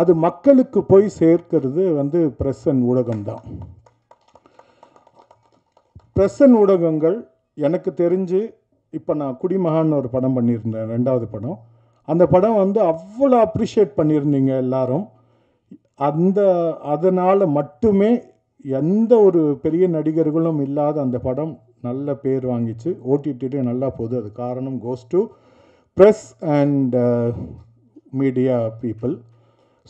அது மக்களுக்கு போய் சேர்க்கிறது வந்து பிரஸ் அண்ட் ஊடகம்தான். பிரஸ் அண்ட் ஊடகங்கள் எனக்கு தெரிஞ்சு இப்போ நான் குடிமகான்னு ஒரு படம் பண்ணியிருந்தேன் ரெண்டாவது படம். அந்த படம் வந்து அவ்வளோ அப்ரிஷியேட் பண்ணியிருந்தீங்க எல்லாரும். அந்த அதனால் மட்டுமே எந்த ஒரு பெரிய நடிகர்களும் இல்லாத அந்த படம் நல்ல பேர் வாங்கிச்சு. ஓடிடிட்டு நல்லா போகுது. அது காரணம் goes to press and media people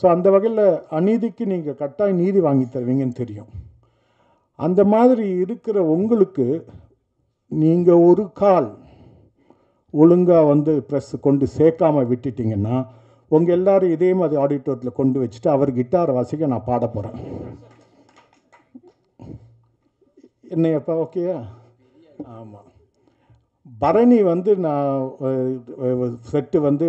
so அந்த வகையில் அநீதிக்கு நீங்கள் கட்டாய நீதி வாங்கி தருவீங்கன்னு தெரியும். அந்த மாதிரி இருக்கிற உங்களுக்கு நீங்கள் ஒரு கால் ஒழுங்காக வந்து ப்ரெஸ் கொண்டு சேர்க்காமல் விட்டுட்டிங்கன்னா உங்கள் எல்லாரும் இதே மாதிரி ஆடிட்டோரியத்தில் கொண்டு வச்சுட்டு அவர் கிட்டார் வாசிக்க நான் பாட போகிறேன் என்னையப்பா ஓகேயா ஆமாம் பரணி வந்து நான் செட்டு வந்து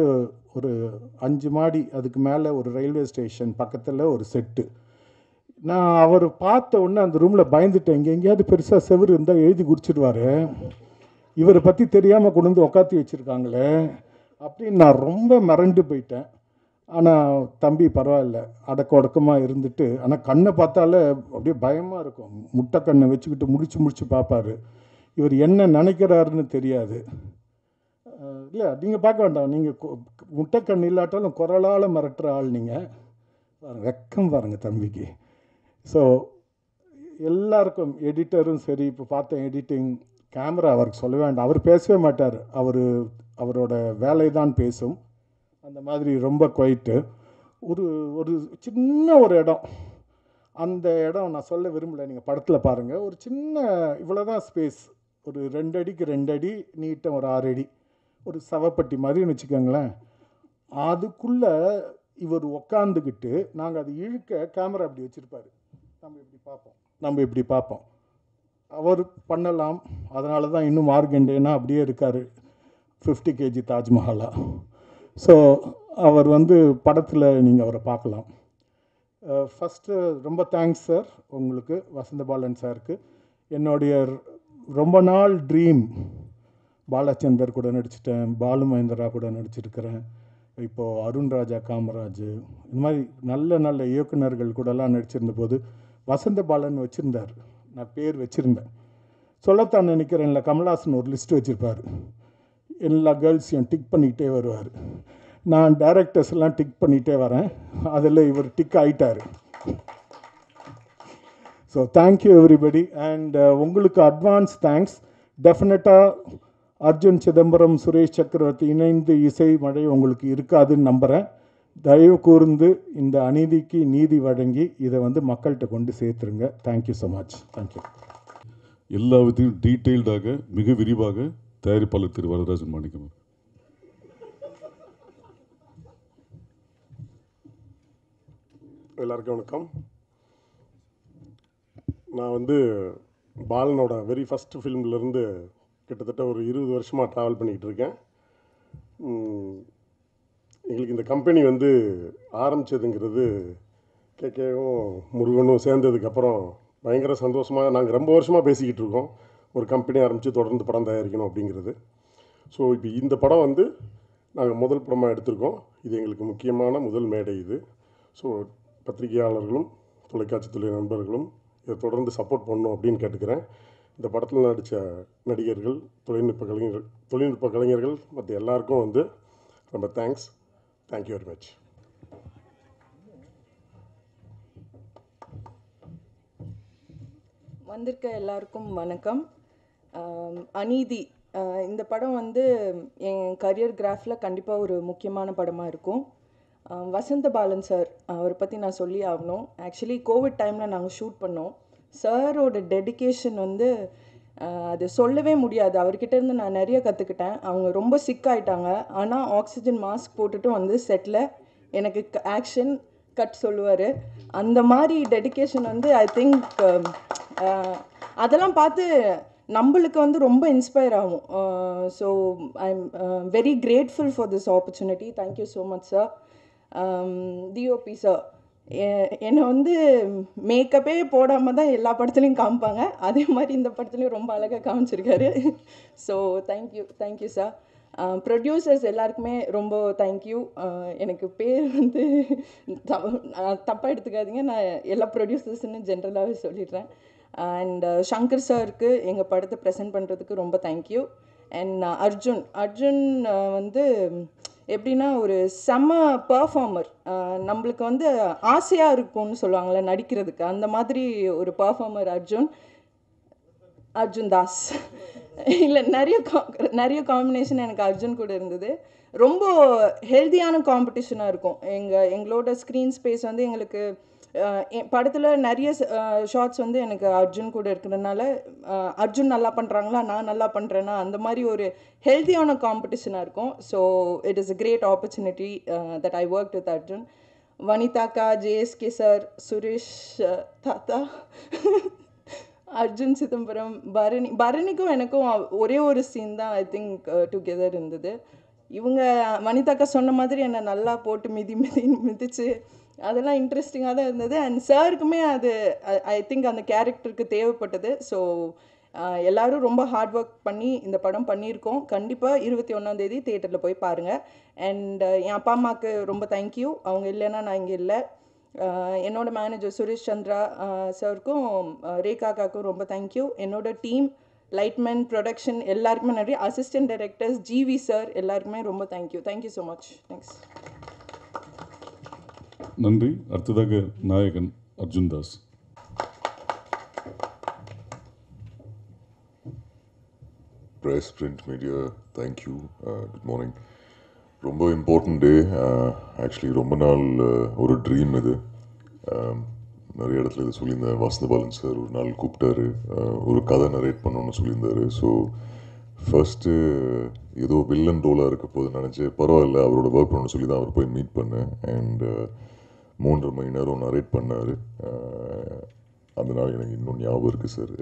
ஒரு அஞ்சு மாடி அதுக்கு மேலே ஒரு ரயில்வே ஸ்டேஷன் பக்கத்தில் ஒரு செட்டு நான் அவர் பார்த்த உடனே அந்த ரூமில் பயந்துட்டேன். இங்கே எங்கேயாவது பெருசாக செவுரு இருந்தால் எழுதி குறிச்சிடுவார். இவரை பற்றி தெரியாமல் கொண்டு வந்து உக்காத்தி வச்சுருக்காங்களே அப்படின்னு நான் ரொம்ப மிரண்டு போயிட்டேன். ஆனால் தம்பி பரவாயில்ல. அடக்க ஒடக்கமாக இருந்துட்டு ஆனால் கண்ணை பார்த்தாலே அப்படியே பயமாக இருக்கும். முட்டை கண்ணை வச்சுக்கிட்டு முடிச்சு முடிச்சு பார்ப்பாரு. இவர் என்ன நினைக்கிறாருன்னு தெரியாது. இல்லை நீங்கள் பார்க்க வேண்டாம். நீங்கள் முட்டை கண் இல்லாட்டாலும் குரலால் மிரட்டுற ஆள் நீங்கள் வெக்கம் பாருங்கள் தம்பிக்கு. ஸோ எல்லாருக்கும் எடிட்டரும் சரி இப்போ பார்த்தேன் எடிட்டிங் கேமரா அவருக்கு சொல்ல வேண்டாம். அவர் பேசவே மாட்டார். அவர் அவரோட வேலை தான் பேசும். அந்த மாதிரி ரொம்ப குவைட்டு ஒரு ஒரு சின்ன ஒரு இடம். அந்த இடம் நான் சொல்ல விரும்பலை. நீங்கள் படத்தில் பாருங்கள் ஒரு சின்ன இவ்வளோ தான் ஸ்பேஸ் ஒரு ரெண்டு அடிக்கு ரெண்டு அடி நீட்டம் ஒரு ஆறு அடி. ஒரு சவப்பட்டி மாதிரின்னு வச்சுக்கோங்களேன். அதுக்குள்ளே இவர் உக்காந்துக்கிட்டு நாங்கள் அது இழுக்க கேமரா அப்படி வச்சுருப்பாரு. நம்ம இப்படி பார்ப்போம். நம்ம இப்படி பார்ப்போம். அவர் பண்ணலாம். அதனால தான் இன்னும் மார்கண்டேனா அப்படியே இருக்கார். ஃபிஃப்டி கேஜி தாஜ்மஹாலா. ஸோ அவர் வந்து படத்தில் நீங்கள் அவரை பார்க்கலாம். ஃபஸ்ட்டு ரொம்ப தேங்க்ஸ் சார் உங்களுக்கு வசந்தபாலன் சாருக்கு. என்னுடைய ரொம்ப நாள் ட்ரீம் பாலச்சந்தர் கூட நடிச்சிட்டேன். பாலு மகேந்திரா கூட நடிச்சிருக்கிறேன். இப்போது அருண்ராஜா காமராஜ். இந்த மாதிரி நல்ல நல்ல இயக்குனர்கள் கூடலாம் நடிச்சிருந்த போது வசந்தபாலன் வச்சுருந்தார். நான் பேர் வச்சுருந்தேன். சொல்லத்தான் நினைக்கிறேன்ல கமல்ஹாசன் ஒரு லிஸ்ட் வச்சுருப்பார். எல்லா கேர்ள்ஸையும் டிக் பண்ணிக்கிட்டே வருவார். நான் டேரக்டர்ஸ் எல்லாம் டிக் பண்ணிகிட்டே வரேன். அதில் இவர் டிக் ஆகிட்டார் so thank you everybody and உங்களுக்கு அட்வான்ஸ் தேங்க்ஸ் டெஃபினட்டாக அர்ஜுன் சிதம்பரம் சுரேஷ் சக்கரவர்த்தி இணைந்து இசை மழை உங்களுக்கு இருக்காதுன்னு நம்புகிறேன் தயவு கூர்ந்து இந்த அநீதிக்கு நீதி வழங்கி இதை வந்து மக்கள்கிட்ட கொண்டு சேர்த்துருங்க. தேங்க்யூ ஸோ மச் தேங்க்யூ எல்லா விதத்தையும் டீட்டெயில்டாக மிக விரிவாக தயாரிப்பாளர் திரு. வரதராஜன் மாணிக்கம் எல்லாருக்கும் வணக்கம். நான் வந்து பாலனோட வெரி ஃபஸ்ட்டு ஃபிலிம்லேருந்து கிட்டத்தட்ட ஒரு இருபது வருஷமாக ட்ராவல் பண்ணிக்கிட்டு இருக்கேன். எங்களுக்கு இந்த கம்பெனி வந்து ஆரம்பித்ததுங்கிறது கேகேவும் முருகனும் சேர்ந்ததுக்கப்புறம் பயங்கர சந்தோஷமாக நாங்கள் ரொம்ப வருஷமாக பேசிக்கிட்டு இருக்கோம். ஒரு கம்பெனி ஆரம்பித்து தொடர்ந்து படம் தயாரிக்கணும் அப்படிங்கிறது. ஸோ இப்போ இந்த படம் வந்து நாங்கள் முதல் படமாக எடுத்திருக்கோம். இது எங்களுக்கு முக்கியமான முதல் மேடை இது. ஸோ பத்திரிகையாளர்களும் தொலைக்காட்சி துறை நண்பர்களும் இதை தொடர்ந்து சப்போர்ட் பண்ணணும் அப்படின்னு கேட்டுக்கிறேன். இந்த படத்தில் நடித்த நடிகர்கள் தொழில்நுட்ப கலைஞர்கள் தொழில்நுட்ப கலைஞர்கள் மற்ற எல்லாருக்கும் வந்து ரொம்ப தேங்க்ஸ் தேங்க்யூ வெரி மச் வந்திருக்க எல்லாருக்கும் வணக்கம். அநீதி இந்த படம் வந்து என் கரியர் கிராஃபில் கண்டிப்பாக ஒரு முக்கியமான படமாக இருக்கும். வசந்த பாலன் சார் அவரை பற்றி நான் சொல்லி ஆகணும். ஆக்சுவலி கோவிட் டைமில் நாங்கள் ஷூட் பண்ணோம். சாரோட டெடிகேஷன் வந்து அது சொல்லவே முடியாது. அவர்கிட்ட இருந்து நான் நிறைய கற்றுக்கிட்டேன் அவங்க ரொம்ப சிக் ஆயிட்டாங்க. ஆனால் ஆக்சிஜன் மாஸ்க் போட்டுட்டு வந்து செட்டில் எனக்கு ஆக்ஷன் கட் சொல்லுவார். அந்த மாதிரி டெடிகேஷன் வந்து ஐ திங்க் um, அதெல்லாம் பார்த்து நம்மளுக்கு வந்து ரொம்ப இன்ஸ்பயர் ஆகும். So I am very grateful for this opportunity thank you so much sir DOP sir என்னை வந்து மேக்கப்பே போடாமல் தான் எல்லா படத்துலையும் காமிப்பாங்க. அதே மாதிரி இந்த படத்துலையும் ரொம்ப அழகாக காமிச்சிருக்காரு. So thank you thank you sir producers எல்லாருக்குமே ரொம்ப தேங்க்யூ எனக்கு பேர் வந்து தப்பாக எடுத்துக்காதீங்க. நான் எல்லா ப்ரொடியூசர்ஸ்னு ஜென்ரலாகவே சொல்லிடுறேன். அண்ட் ஷங்கர் சாருக்கு எங்கள் படத்தை ப்ரெசென்ட் பண்ணுறதுக்கு ரொம்ப தேங்க்யூ அண்ட் அர்ஜுன் அர்ஜுன் வந்து எப்படின்னா ஒரு செம்ம பர்ஃபார்மர் நம்மளுக்கு வந்து ஆசையாக இருக்கும்னு சொல்லுவாங்கள்ல நடிக்கிறதுக்கு. அந்த மாதிரி ஒரு பர்ஃபார்மர் அர்ஜுன் அர்ஜுன் தாஸ். இல்லை நிறைய கா- நிறைய காம்பினேஷன் எனக்கு அர்ஜுன் கூட இருந்தது. ரொம்ப ஹெல்தியான காம்படிஷனாக இருக்கும். எங்கள் எங்களோட ஸ்க்ரீன் ஸ்பேஸ் வந்து எங்களுக்கு படத்தில் நிறைய ஷார்ட்ஸ் வந்து எனக்கு அர்ஜுன் கூட இருக்கிறதுனால அர்ஜுன் நல்லா பண்ணுறாங்களா நான் நல்லா பண்ணுறேன்னா அந்த மாதிரி ஒரு ஹெல்த்தியான காம்படிஷனாக இருக்கும். So it is a great opportunity that I work with Arjun. வனிதாக்கா JSK sir Suresh தாத்தா அர்ஜுன் சிதம்பரம் பரணி பரணிக்கும் எனக்கும் ஒரே ஒரு சீன் தான் ஐ திங்க் டுகெதர் இருந்தது. இவங்க வனிதாக்கா சொன்ன மாதிரி என்னை நல்லா போட்டு மிதி மிதி மிதிச்சு அதெல்லாம் இன்ட்ரெஸ்டிங்காக தான் இருந்தது. அண்ட் சாருக்குமே அது ஐ திங்க் அந்த கேரக்டருக்கு தேவைப்பட்டது. ஸோ எல்லோரும் ரொம்ப ஹார்ட் ஒர்க் பண்ணி இந்த படம் பண்ணியிருக்கோம். கண்டிப்பாக இருபத்தி ஒன்றாந்தேதி தேட்டரில் போய் பாருங்கள் அண்ட் என் அப்பா அம்மாவுக்கு ரொம்ப தேங்க்யூ அவங்க இல்லைன்னா நான் இங்கே இல்லை. என்னோடய என்னோட மேனேஜர் சுரேஷ் சந்திரா சாருக்கும் ரேகாக்காக்கும் ரொம்ப தேங்க்யூ என்னோடய டீம் லைட்மேன் ப்ரொடக்ஷன் எல்லாருக்குமே நிறைய அசிஸ்டன்ட் டைரக்டர்ஸ் ஜிவி சார் எல்லாருக்குமே ரொம்ப thank you thank you so much thanks நன்றி. அடுத்ததாக நாயகன் Arjun Das press, print media thank you. Uh, good ரொம்ப இம்பார்ட்டன்ட் டே ஆக்சுவலி ரொம்ப நாள் uh, ஒரு ட்ரீம் இது. Um, நிறைய இடத்துல இது சொல்லியிருந்தேன். வாசந்தபாலன் சார் ஒரு நாள் கூப்பிட்டாரு. Uh, ஒரு கதை நரேட் பண்ணணும்னு சொல்லியிருந்தாரு. ஸோ ஃபஸ்ட்டு ஏதோ வில்லன் ரோலாக இருக்க போது நினச்சி பரவாயில்ல அவரோட ஒர்க் பண்ணணும்னு சொல்லி தான் அவர் போய் மீட் பண்ணேன். அண்ட் மூன்று மணி நேரம் நரேட் பண்ணார். அந்த நாள் எனக்கு இன்னும் ஞாபகம் இருக்குது சார்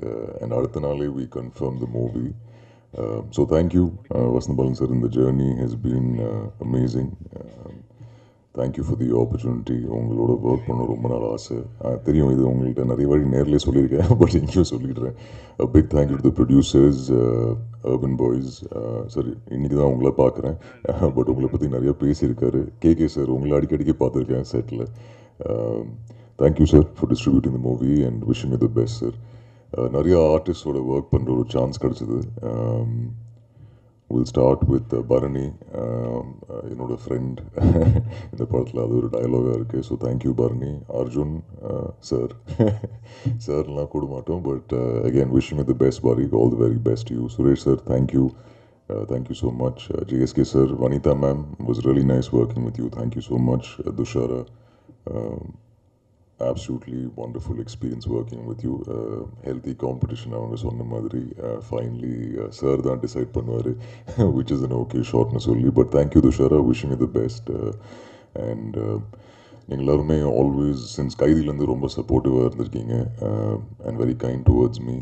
அண்ட் அடுத்த நாளே we confirm the movie so thank you Vasanthabalan sir இந்த journey has been amazing thank you for the opportunity உங்களோட ஒர்க் பண்ண ரொம்ப நாள் ஆசை. தெரியும் இது உங்கள்கிட்ட நிறைய வாட்டி நேர்லேயே சொல்லியிருக்கேன் பட் இங்கேயும் சொல்லிடுறேன். Big thank you to the producers Urban Boys சரி இன்றைக்கி தான் உங்களை பார்க்குறேன். பட் உங்களை பற்றி நிறைய பேசியிருக்காரு. கேகே சார் உங்களை அடிக்கடிக்கு பார்த்துருக்கேன் settle thank you sir for distributing the movie and wishing the best sir நிறைய ஆர்டிஸ்டோட ஒர்க் பண்ணுற ஒரு சான்ஸ் கிடச்சிது. வில் ஸ்டார்ட் வித் பரணி என்னோட ஃப்ரெண்ட் இந்த படத்தில் அது ஒரு டயலாகாக இருக்குது so thank you Bharani Arjun sir சார்லாம் கூட மாட்டோம் but again wishing the best Paari all the very best you Suresh sir thank you thank you so much GSK sir Vanitha ma'am was really nice working with you thank you so much Dushara absolutely wonderful experience working with you. Uh, healthy competition அவங்க சொன்ன மாதிரி finally sir தான் decide பண்ணுவார் which is an okay ஷார்ட்னு சொல்லி but thank you Dushara wishing the best and நீங்கள் எல்லாருமே always since கைதிலேருந்து ரொம்ப சப்போர்ட்டிவாக இருந்திருக்கீங்க and very kind towards me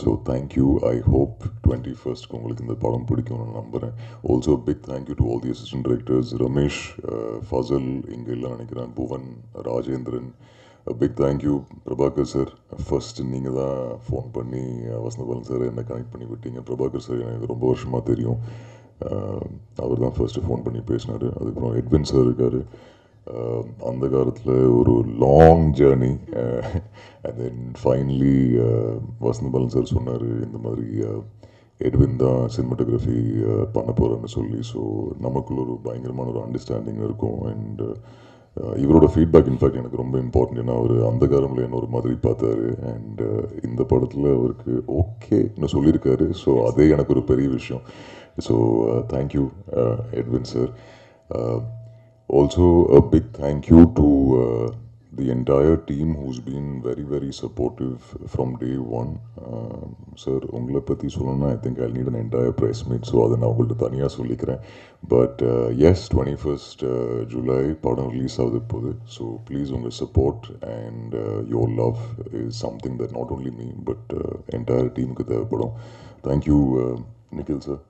so thank you I hope twenty ஃபர்ஸ்ட்க்கு உங்களுக்கு இந்த படம் பிடிக்கும்னு நம்புகிறேன் also big thank you to all the assistant directors Ramesh Fazal இங்கே இல்லை நினைக்கிறேன் Bhuvan Rajendran big thank you Prabhakar sir first நீங்கள் தான் ஃபோன் பண்ணி uh, வசந்தபாலன் சார் என்ன கனெக்ட் பண்ணி விட்டீங்க. பிரபாகர் சார் எனக்கு ரொம்ப வருஷமாக தெரியும். Um, அவர் தான் ஃபர்ஸ்ட்டு ஃபோன் பண்ணி பேசினார். அதுக்கப்புறம் எட்வின் சார் இருக்கார். அந்த காலத்தில் ஒரு long journey and then finally Vasanthabalan sir சொன்னார் இந்த மாதிரி எட்வின் தான் சினிமாட்டோகிராஃபி பண்ண போகிறேன்னு சொல்லி. ஸோ நமக்குள்ள ஒரு பயங்கரமான ஒரு அண்டர்ஸ்டாண்டிங் இருக்கும். அண்ட் இவரோட ஃபீட்பேக் இன்ஃபேக்ட் எனக்கு ரொம்ப இம்பார்ட்டன்ட் ஏன்னா அவர் அந்த காலத்தில் என்ன ஒரு மாதிரி பார்த்தாரு. அண்ட் இந்த படத்தில் அவருக்கு ஓகேன்னு சொல்லியிருக்காரு. ஸோ அதே எனக்கு ஒரு பெரிய விஷயம். So thank you Edwin sir also a big thank you to uh, the entire team who's been very very supportive from day one. Um, sir உங்களை பற்றி சொல்லணும்னா I think I need an entire press meet so அதை நான் உங்கள்கிட்ட தனியாக சொல்லிக்கிறேன் but as twenty first July படம் release ஆகுது இப்போது ஸோ ப்ளீஸ் உங்கள் support and your love is something that not only me but entire டீமுக்கு தேவைப்படும் thank you Nikhil sir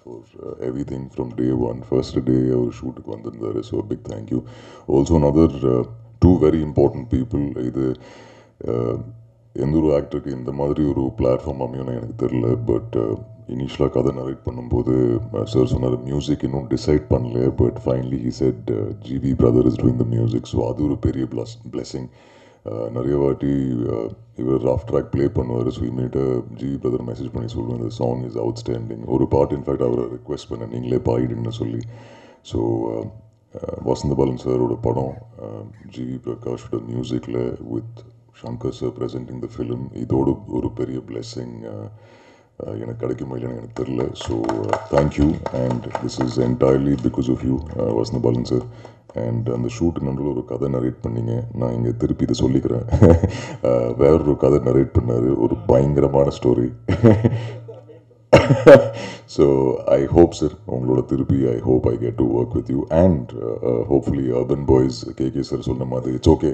for everything from day one first day அவர் ஷூட்டுக்கு வந்திருந்தார். So big thank you also other two very important people இது எந்த ஒரு ஆக்டருக்கு இந்த மாதிரி ஒரு பிளாட்ஃபார்ம் அமையும்னு எனக்கு தெரில பட் இனிஷியலாக கதை நரேட் பண்ணும்போது சார் சொன்னார் மியூசிக் இன்னும் டிசைட் பண்ணல but finally he said GV brother is doing the music so அது ஒரு பெரிய பிளஸ் பிளெஸிங் நிறைய வாட்டி இவர் ராஃப் ட்ராக் ப்ளே பண்ணுவார். ஸோ இமீடியட்டா ஜி பிரதர் மெசேஜ் பண்ணி சொல்லுவேன் இந்த சாங் இஸ் அவுட் ஸ்டாண்டிங் ஒரு பாட்டு இன்ஃபேக்ட் அவரை ரிக்வெஸ்ட் பண்ண நீங்களே பாடிடுங்கன்னு சொல்லி. ஸோ வசந்தபாலன் சாரோட படம் ஜிவி பிரகாஷோட மியூசிக்கில் with Shankar sir presenting the film இதோடு ஒரு பெரிய பிளெஸ்ஸிங் Uh, எனக்கு கிடைக்குமா இல்லைன்னு எனக்கு தெரில so thank you and this is entirely because of you Vasanthabalan sir and அந்த ஷூட் நடுவில் ஒரு கதை நரேட் பண்ணிங்க. நான் இங்கே திருப்பி இதை சொல்லிக்கிறேன். Uh, வேற ஒரு கதை நரேட் பண்ணார். ஒரு பயங்கரமான story so I hope sir உங்களோட திருப்பி I hope I get to work with you and hopefully Urban Boys K K sir சொன்ன மாதிரி இட்ஸ் ஓகே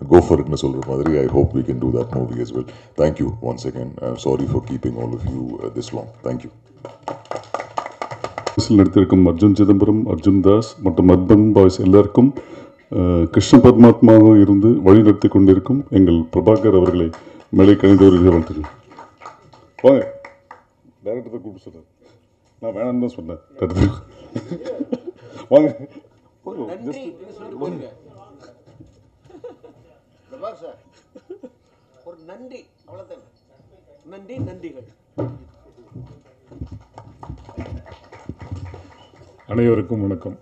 கோ ஃபார் இட்னு சொல்கிற மாதிரி I hope we can do that movie as well. Thank you once again sorry for keeping all of you this long thank you நடித்திருக்கும் Arjun Chidambaram Arjun Das மற்றும் Urban boys எல்லாருக்கும் கிருஷ்ண பரமாத்மாவாக இருந்து வழிநடத்தி கொண்டிருக்கும் எங்கள் பிரபாகர் அவர்களை மேலே கணிந்தவர்கள் வாழ்த்துக்கள் வாங்க. டேரக்டர் கூப்பிட்டு சொன்னார் நான் வேணாம்னு தான் சொன்னேன். Director sir. ஒரு நன்றி அவ்வளோதானே நன்றி நன்றிகள். அனைவருக்கும் வணக்கம்.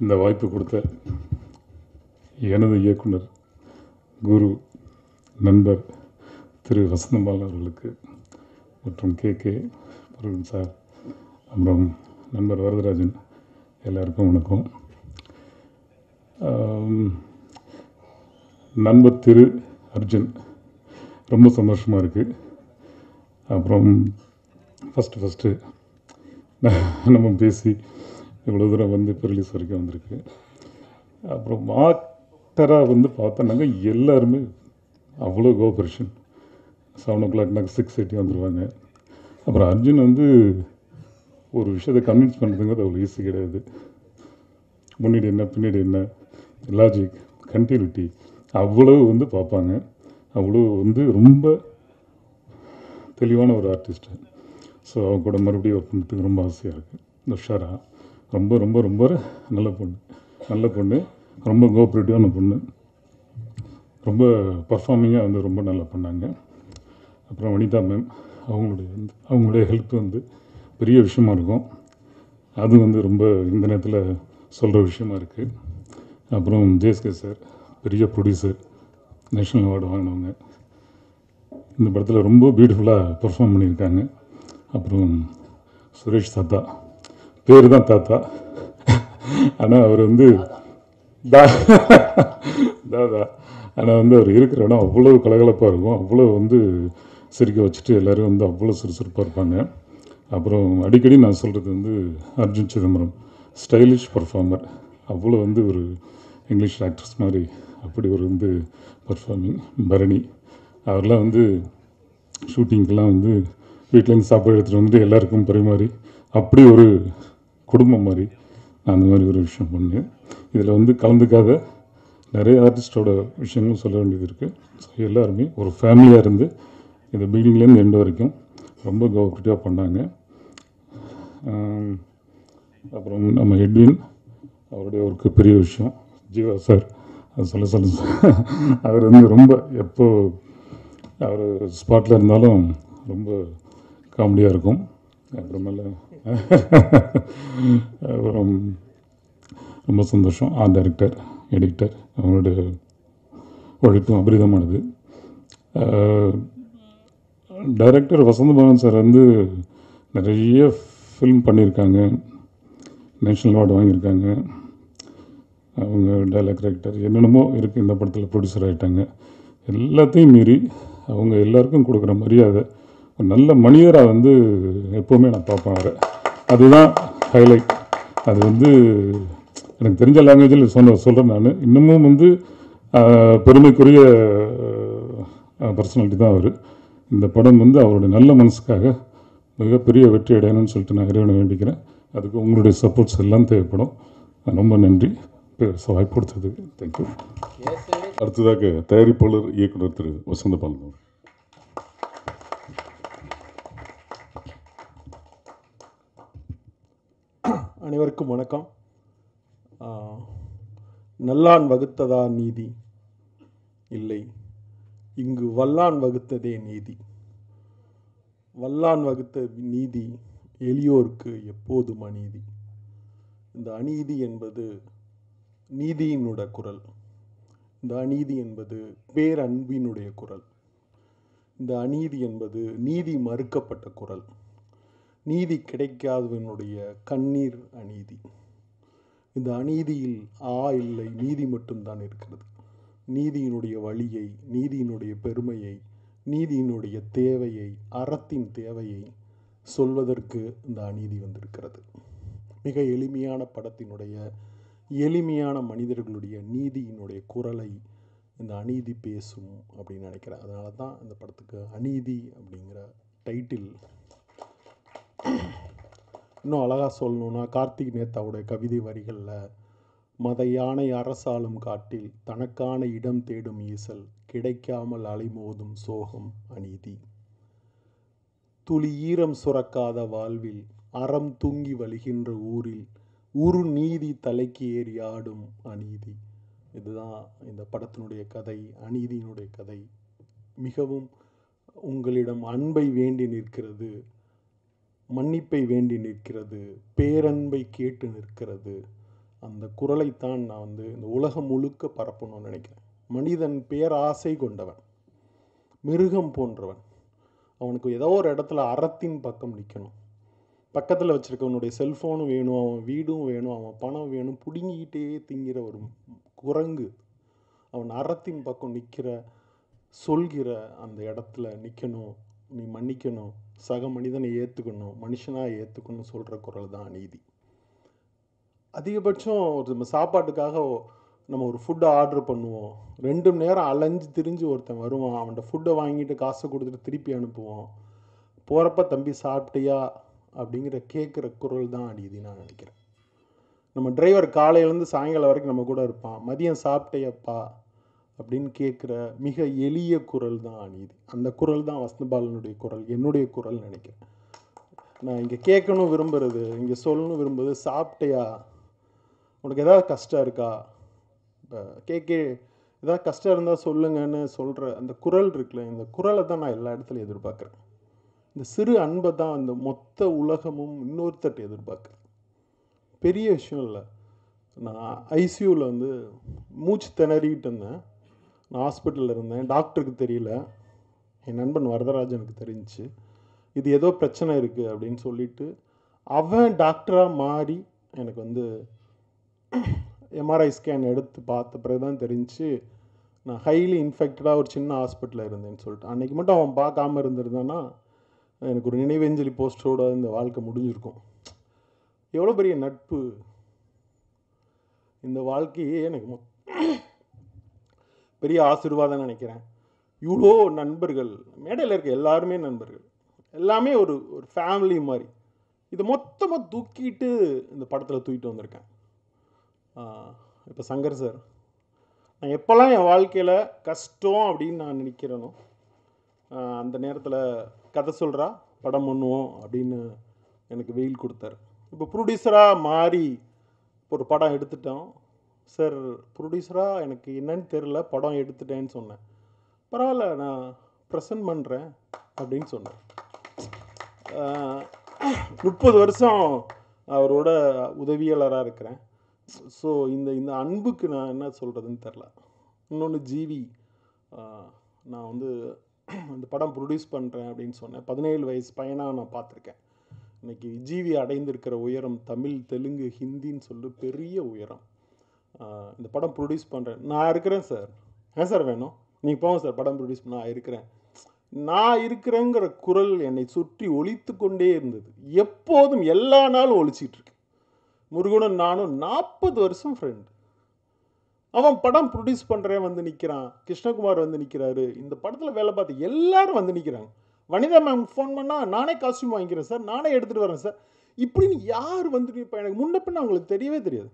இந்த வாய்ப்பு கொடுத்த எனது இயக்குனர் குரு நண்பர் திரு வசந்தபாலன் அவர்களுக்கு மற்றும் கே. கே. பருவன் சார் அப்புறம் நண்பர் வரதராஜன் எல்லாருக்கும் வணக்கம். நண்பர் திரு அர்ஜுன். ரொம்ப சந்தோஷமாக இருக்குது அப்புறம் ஃபஸ்ட்டு ஃபஸ்ட்டு நம்ம பேசி இவ்வளோ தூரம் வந்து இப்போ ரிலீஸ் வரைக்கும் வந்திருக்கு. அப்புறம் ஆக்டராக வந்து பார்த்தோன்னாங்க எல்லாருமே அவ்வளோ கோஆப்ரேஷன் செவன் ஓ கிளாக்னாக்க சிக்ஸ் எயிட்டி வந்துடுவாங்க அப்புறம் அர்ஜுன் வந்து ஒரு விஷயத்தை கன்வின்ஸ் பண்ணுறதுங்கிறது அவ்வளோ ஈஸி கிடையாது. முன்னாடி என்ன பின்னாடி என்ன? லாஜிக் கண்டினியூட்டி அவ்வளோ வந்து பார்ப்பாங்க. அவ்வளோ வந்து ரொம்ப தெளிவான ஒரு ஆர்டிஸ்ட்டு ஸோ அவங்க கூட மறுபடியும் ஒர்க் பண்ணுறதுக்கு ரொம்ப ஆசையாக இருக்குது இந்த உஷாரா. ரொம்ப ரொம்ப ரொம்ப நல்ல பொண்ணு. நல்ல பொண்ணு. ரொம்ப கோஆப்ரேட்டிவான பொண்ணு. ரொம்ப பர்ஃபார்மிங்காக வந்து ரொம்ப நல்லா பண்ணாங்க. அப்புறம் வனிதா மேம் அவங்களுடைய வந்து அவங்களுடைய ஹெல்ப் வந்து பெரிய விஷயமா இருக்கும். அது வந்து ரொம்ப இந்த நேரத்தில் சொல்கிற விஷயமா இருக்குது அப்புறம் ஜேஎஸ்கே சார் பெரிய ப்ரொடியூசர் நேஷ்னல் அவார்டு வாங்கினவங்க. இந்த படத்தில் ரொம்ப பியூட்டிஃபுல்லாக பெர்ஃபார்ம் பண்ணியிருக்காங்க. அப்புறம் சுரேஷ் தாத்தா. பேர் தான் தாத்தா. ஆனால் அவர் வந்து தா தாதா. ஆனால் வந்து அவர் இருக்கிற இடம் அவ்வளோ கலகலப்பாக இருக்கும். அவ்வளோ வந்து சிரிக்க வச்சுட்டு எல்லோரும் வந்து அவ்வளோ சுறுசுறுப்பாக இருப்பாங்க. அப்புறம் அடிக்கடி நான் சொல்கிறது வந்து அர்ஜுன் சிதம்பரம் ஸ்டைலிஷ் பர்ஃபார்மர் அவ்வளோ வந்து ஒரு இங்கிலீஷ் ஆக்ட்ரஸ் மாதிரி அப்படி ஒரு வந்து பர்ஃபார்மிங் பரணி. அவர்லாம் வந்து ஷூட்டிங்க்கெலாம் வந்து வீட்டிலேருந்து சாப்பாடு எடுத்துகிட்டு வந்துட்டு எல்லாருக்கும் பரிமாறி அப்படி ஒரு குடும்பம் மாதிரி நான் அந்த மாதிரி ஒரு விஷயம் பண்ணேன் இதில் வந்து கலந்துக்காத நிறைய ஆர்டிஸ்டோட விஷயங்களும் சொல்ல வேண்டியது இருக்குது ஸோ எல்லாருமே ஒரு ஃபேமிலியாக இருந்து இந்த பிகினிங்லேருந்து எண்டு வரைக்கும் ரொம்ப கோஆப்ரேட்டிவாக பண்ணாங்க. அப்புறம் நம்ம ஹெட்வின் அவருடைய ஒர்க்கு பெரிய விஷயம். ஜீவா சார் சொல்ல சொல்ல அவர் வந்து ரொம்ப எப்போ அவர் ஸ்பாட்டில் இருந்தாலும் ரொம்ப காமெடியாக இருக்கும். அப்புறமேல அப்புறம் ரொம்ப சந்தோஷம். ஆர்ட் டைரக்டர் எடிட்டர் அவங்களுடைய உழைப்பும் அபரிதமானது. டைரக்டர் வசந்த பவன் சார் வந்து நிறைய ஃபில்ம் பண்ணியிருக்காங்க. நேஷ்னல் அவார்டு வாங்கியிருக்காங்க. அவங்க டைலாக் ரைட்டர் என்னென்னமோ இருக்குது இந்த படத்தில் ப்ரொடியூசர் ஆகிட்டாங்க எல்லாத்தையும் மீறி அவங்க எல்லாருக்கும் கொடுக்குற மரியாதை ஒரு நல்ல மனிதராக வந்து எப்போவுமே நான் பார்ப்பேன் அவரை. அதுதான் ஹைலைட் அது வந்து எனக்கு தெரிஞ்ச லாங்குவேஜில் சொன்ன சொல்கிறேன் நான். இன்னமும் வந்து பெருமைக்குரிய பர்சனாலிட்டி தான் அவர். இந்த படம் வந்து அவருடைய நல்ல மனசுக்காக மிகப்பெரிய வெற்றி அடையணும்னு சொல்லிட்டு நான் இறைவனை வேண்டிக்கிறேன். அதுக்கு உங்களுடைய சப்போர்ட்ஸ் எல்லாம் தேவைப்படும். ரொம்ப நன்றி. பேச வாய்ப்பு கொடுத்ததுக்கு தேங்க்யூ அடுத்ததாக தயாரிப்பாளர் இயக்குனர் திரு வசந்த பாலன் அவர். அனைவருக்கும் வணக்கம். நல்லான் வகுத்ததா நீதி? இல்லை. இங்கு வல்லான் வகுத்ததே நீதி. வல்லான் வகுத்த நீதி எளியோருக்கு எப்போதும் அநீதி. இந்த அநீதி என்பது நீதியினுடைய குரல். இந்த அநீதி என்பது பேரன்பினுடைய குரல். இந்த அநீதி என்பது நீதி மறுக்கப்பட்ட குரல். நீதி கிடைக்காதவனுடைய கண்ணீர் அநீதி. இந்த அநீதியில் ஆ இல்லை நீதி மட்டும்தான் இருக்கிறது. நீதியினுடைய வழியை நீதியினுடைய பெருமையை நீதியினுடைய தேவையை அறத்தின் தேவையை சொல்வதற்கு இந்த அநீதி வந்திருக்கிறது. மிக எளிமையான படத்தினுடைய எளிமையான மனிதர்களுடைய நீதியினுடைய குரலை இந்த அநீதி பேசும் அப்படின்னு நினைக்கிறேன். அதனால தான் இந்த படத்துக்கு அநீதி அப்படிங்கிற டைட்டில். இன்னும் அழகாக சொல்லணுன்னா கார்த்திக் நேத்தாவுடைய கவிதை வரிகளில் மத யானை அரசாலும் காட்டில் தனக்கான இடம் தேடும் ஈசல் கிடைக்காமல் அலைமோதும் சோகம் அநீதி. துளி ஈரம் சுரக்காத வாழ்வில் அறம் தூங்கி வழிகின்ற ஊரில் உரு நீதி தலைக்கு ஏறி ஆடும் அநீதி. இதுதான் இந்த படத்தினுடைய கதை அநீதியினுடைய கதை. மிகவும் உங்களிடம் அன்பை வேண்டி நிற்கிறது மன்னிப்பை வேண்டி நிற்கிறது பேரன்பை கேட்டு நிற்கிறது. அந்த குரலைத்தான் நான் வந்து இந்த உலகம் முழுக்க பரப்பணும்னு நினைக்கிறேன். மனிதன் பேராசை கொண்டவன் மிருகம் போன்றவன். அவனுக்கு ஏதோ ஒரு இடத்துல அறத்தின் பக்கம் நிற்கணும் பக்கத்தில் வச்சுருக்கவனுடைய செல்ஃபோனும் வேணும் அவன் வீடும் வேணும் அவன் பணம் வேணும் பிடுங்கிக்கிட்டே திங்கிற ஒரு குரங்கு அவன் அறத்தின் பக்கம் நிற்கிற சொல்கிற அந்த இடத்துல நிற்கணும் நீ மன்னிக்கணும் சக மனிதனை ஏற்றுக்கணும் மனுஷனாக ஏற்றுக்கணும் சொல்கிற குரல் தான் நீதி அதிகபட்சம் ஒரு நம்ம சாப்பாட்டுக்காக நம்ம ஒரு ஃபுட்டை ஆர்டர் பண்ணுவோம். ரெண்டு மணி நேரம் அலைஞ்சு திரிஞ்சு ஒருத்தன் வருவான் அவன்கிட்ட ஃபுட்டை வாங்கிட்டு காசை கொடுத்துட்டு திருப்பி அனுப்புவோம் போகிறப்ப தம்பி சாப்பிட்டியா? அப்படிங்கிற கேட்குற குரல் தான் அடியுது நான் நினைக்கிறேன். நம்ம டிரைவர் காலையிலேருந்து சாயங்காலம் வரைக்கும் நம்ம கூட இருப்பான். மதியம் சாப்பிட்டையப்பா அப்படின்னு கேட்குற மிக எளிய குரல் தான் அணியுது அந்த குரல் தான் வசந்தபாலனுடைய குரல் என்னுடைய குரல் நினைக்கிறேன். நான் இங்கே கேட்கணும் விரும்புறது இங்கே சொல்லணும் விரும்புறது சாப்பிட்டையா? உனக்கு எதாவது கஷ்டம் இருக்கா? இப்போ கேட்கே ஏதாவது கஷ்டம் இருந்தால் சொல்லுங்கன்னு சொல்கிற அந்த குரல் இருக்குல்ல இந்த குரலை தான் நான் எல்லா இடத்துலையும் எதிர்பார்க்குறேன். இந்த சிறு அன்பை தான் இந்த மொத்த உலகமும் இன்னொருத்தட்ட எதிர்பார்க்குது. பெரிய விஷயம் இல்லை. நான் ஐசியூவில் வந்து மூச்சு திணறிக்கிட்டு இருந்தேன். நான் ஹாஸ்பிட்டலில் இருந்தேன். டாக்டருக்கு தெரியல. என் நண்பன் வரதராஜனுக்கு தெரிஞ்சு இது ஏதோ பிரச்சனை இருக்குது அப்படின்னு சொல்லிட்டு அவன் டாக்டராக மாறி எனக்கு வந்து எம்ஆர்ஐ ஸ்கேன் எடுத்து பார்த்த பிறகு தான் தெரிஞ்சு நான் ஹைலி இன்ஃபெக்டடாக ஒரு சின்ன ஹாஸ்பிட்டலில் இருந்தேன்னு சொல்லிட்டு. அன்றைக்கி மட்டும் அவன் பார்க்காம இருந்திருந்தான்னா எனக்கு ஒரு நினைவேஞ்சலி போஸ்டரோட இந்த வாழ்க்கை முடிஞ்சிருக்கும். எவ்வளோ பெரிய நட்பு. இந்த வாழ்க்கையே எனக்கு பெரிய ஆசீர்வாதம் நினைக்கிறேன். இவ்வளோ நண்பர்கள் மேடையில் இருக்க எல்லாருமே நண்பர்கள். எல்லாமே ஒரு ஒரு ஃபேமிலி மாதிரி. இதை மொத்தமாக தூக்கிட்டு இந்த படத்தில் தூக்கிட்டு வந்திருக்கேன். இப்போ சங்கர் சார் நான் எப்போல்லாம் என் வாழ்க்கையில் கஷ்டம் அப்படின்னு நான் நினைக்கிறேனோ அந்த நேரத்தில் கதை சொல்கிறா படம் பண்ணுவோம் அப்படின்னு எனக்கு வெயில் கொடுத்தாரு. இப்போ ப்ரொடியூசராக மாறி ஒரு படம் எடுத்துட்டோம். சார் ப்ரொடியூசராக எனக்கு என்னன்னு தெரில படம் எடுத்துட்டேன்னு சொன்னேன். பரவாயில்ல நான் ப்ரெசன்ட் பண்ணுறேன் அப்படின்னு சொன்னேன். முப்பது வருஷம் அவரோட உதவியாளராக இருக்கிறேன். ஸோ இந்த இந்த அன்புக்கு நான் என்ன சொல்கிறதுன்னு தெரில இன்னொன்று ஜீவி நான் வந்து அந்த படம் ப்ரொடியூஸ் பண்ணுறேன் அப்படின்னு சொன்னேன். பதினேழு வயசு பையனாக நான் பார்த்துருக்கேன். இன்னைக்கு ஜீவி அடைந்திருக்கிற உயரம் தமிழ் தெலுங்கு ஹிந்தின்னு சொல்லி பெரிய உயரம். இந்த படம் ப்ரொடியூஸ் பண்ணுறேன் நான் இருக்கிறேன் சார் ஏன் சார் வேணும்? நீங்கள் போங்க சார் படம் ப்ரொடியூஸ் பண்ண நான் இருக்கிறேன். நான் இருக்கிறேங்கிற குரல் என்னை சுற்றி ஒழித்து கொண்டே இருந்தது. எப்போதும் எல்லா நாளும் ஒழிச்சிக்கிட்டு இருக்கு. முருகனும் நானும் நாற்பது வருஷம் ஃப்ரெண்ட் அவன் படம் ப்ரொடியூஸ் பண்ணுறேன் வந்து நிற்கிறான் கிருஷ்ணகுமார் வந்து நிற்கிறாரு இந்த படத்தில் வேலை பார்த்து எல்லாரும் வந்து நிற்கிறாங்க வனிதா மேம் ஃபோன் பண்ணால் நானே காஸ்டியூம் வாங்கிக்கிறேன் சார் நானே எடுத்துகிட்டு வரேன் சார் இப்படின்னு யார் வந்து இப்போ எனக்கு முன்ன பின்ன அவங்களுக்கு தெரியவே தெரியாது.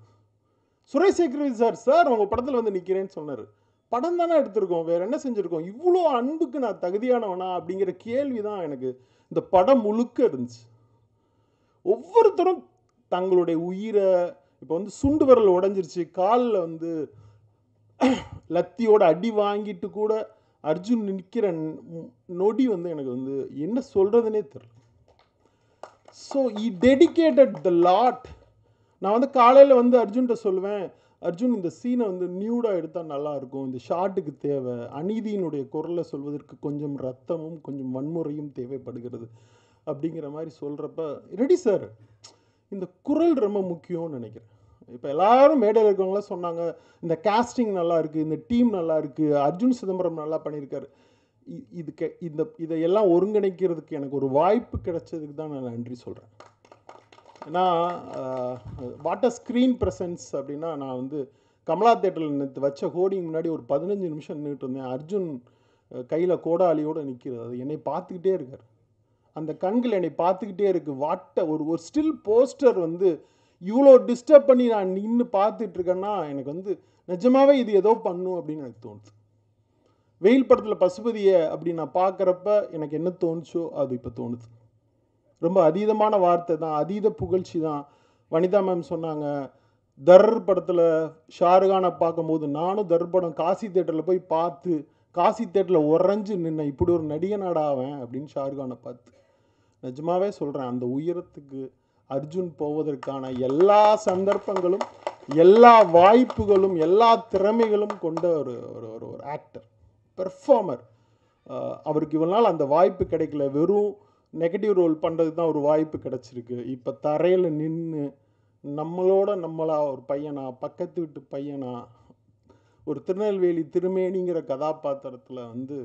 சுரேஷ் சேகரவி சார் சார் உங்கள் படத்தில் வந்து நிற்கிறேன்னு சொன்னார். படம் தானே எடுத்திருக்கோம். வேறு என்ன செஞ்சுருக்கோம்? இவ்வளோ அன்புக்கு நான் தகுதியானவனா? அப்படிங்கிற கேள்வி தான் எனக்கு இந்த படம் முழுக்க இருந்துச்சு. ஒவ்வொருத்தரும் தங்களுடைய உயிரை இப்போ வந்து சுண்டு விரல் உடஞ்சிருச்சு. காலில் வந்து லத்தியோட அடி வாங்கிட்டு கூட அர்ஜுன் நிற்கிற நொடி வந்து எனக்கு வந்து என்ன சொல்கிறதுனே தெரியல. So I dedicated the lot நான் வந்து காலையில் வந்து அர்ஜுன்கிட்ட சொல்லுவேன் அர்ஜுன் இந்த சீனை வந்து நியூடாக எடுத்தால் நல்லாயிருக்கும். இந்த ஷாட்டுக்கு தேவை. அநீதியினுடைய குரலை சொல்வதற்கு கொஞ்சம் ரத்தமும் கொஞ்சம் வன்முறையும் தேவைப்படுகிறது. அப்படிங்கிற மாதிரி சொல்கிறப்ப ரெடி சார் இந்த குரல் ரொம்ப முக்கியம்னு நினைக்கிறேன். இப்போ எல்லாரும் மேடையில் இருக்கவங்களாம் சொன்னாங்க இந்த கேஸ்டிங் நல்லா இருக்குது இந்த டீம் நல்லா இருக்குது அர்ஜுன் சிதம்பரம் நல்லா பண்ணியிருக்காரு. இ- இதுக்கு இந்த இதையெல்லாம் ஒருங்கிணைக்கிறதுக்கு எனக்கு ஒரு வாய்ப்பு கிடைச்சதுக்கு தான் நான் நன்றி சொல்கிறேன் ஏன்னா வாட்டர் ஸ்க்ரீன் ப்ரெசன்ஸ் அப்படின்னா நான் வந்து கமலா தேட்டரில் நேற்று வச்ச ஹோர்டிங் முன்னாடி ஒரு பதினஞ்சு நிமிஷம் நின்றுட்டு இருந்தேன். அர்ஜுன் கையில் கோடாலியோடு நிற்கிறது அது என்னை பார்த்துக்கிட்டே இருக்கார். அந்த கண்கள் என்னை பார்த்துக்கிட்டே இருக்குது வாட்ட ஒரு ஒரு ஸ்டில் போஸ்டர் வந்து இவ்வளோ டிஸ்டர்ப் பண்ணி நான் நின்று பார்த்துட்டு இருக்கேன்னா எனக்கு வந்து நிஜமாகவே இது ஏதோ பண்ணும் அப்படின்னு எனக்கு தோணுது. வெயில் படத்தில் பசுபதியை அப்படி நான் பார்க்குறப்ப எனக்கு என்ன தோணுச்சோ அது இப்போ தோணுது. ரொம்ப அதீதமான வார்த்தை தான் அதீத புகழ்ச்சி தான். வனிதா மேம் சொன்னாங்க தர் படத்தில் ஷாருகானை பார்க்கும்போது நானும் தர் படம் காசி தேட்டரில் போய் பார்த்து காசி தேட்டரில் உறைஞ்சு நின்ன இப்படி ஒரு நடிகனாடா அவன் அப்படின்னு ஷாருகானை பார்த்து. நிஜமாவே சொல்கிறேன் அந்த உயரத்துக்கு அர்ஜுன் போவதற்கான எல்லா சந்தர்ப்பங்களும் எல்லா வாய்ப்புகளும் எல்லா திறமைகளும் கொண்ட ஒரு ஒரு ஒரு ஒரு ஆக்டர் பெர்ஃபார்மர் அவருக்கு இவ்வளோ நாள் அந்த வாய்ப்பு கிடைக்கல. வெறும் நெகட்டிவ் ரோல் பண்ணுறதுக்கு தான் ஒரு வாய்ப்பு கிடச்சிருக்கு. இப்போ தரையில் நின்று நம்மளோட நம்மளா ஒரு பையனா பக்கத்து வீட்டு பையனா ஒரு திருநெல்வேலி திருமேனிங்கிற கதாபாத்திரத்தில் வந்து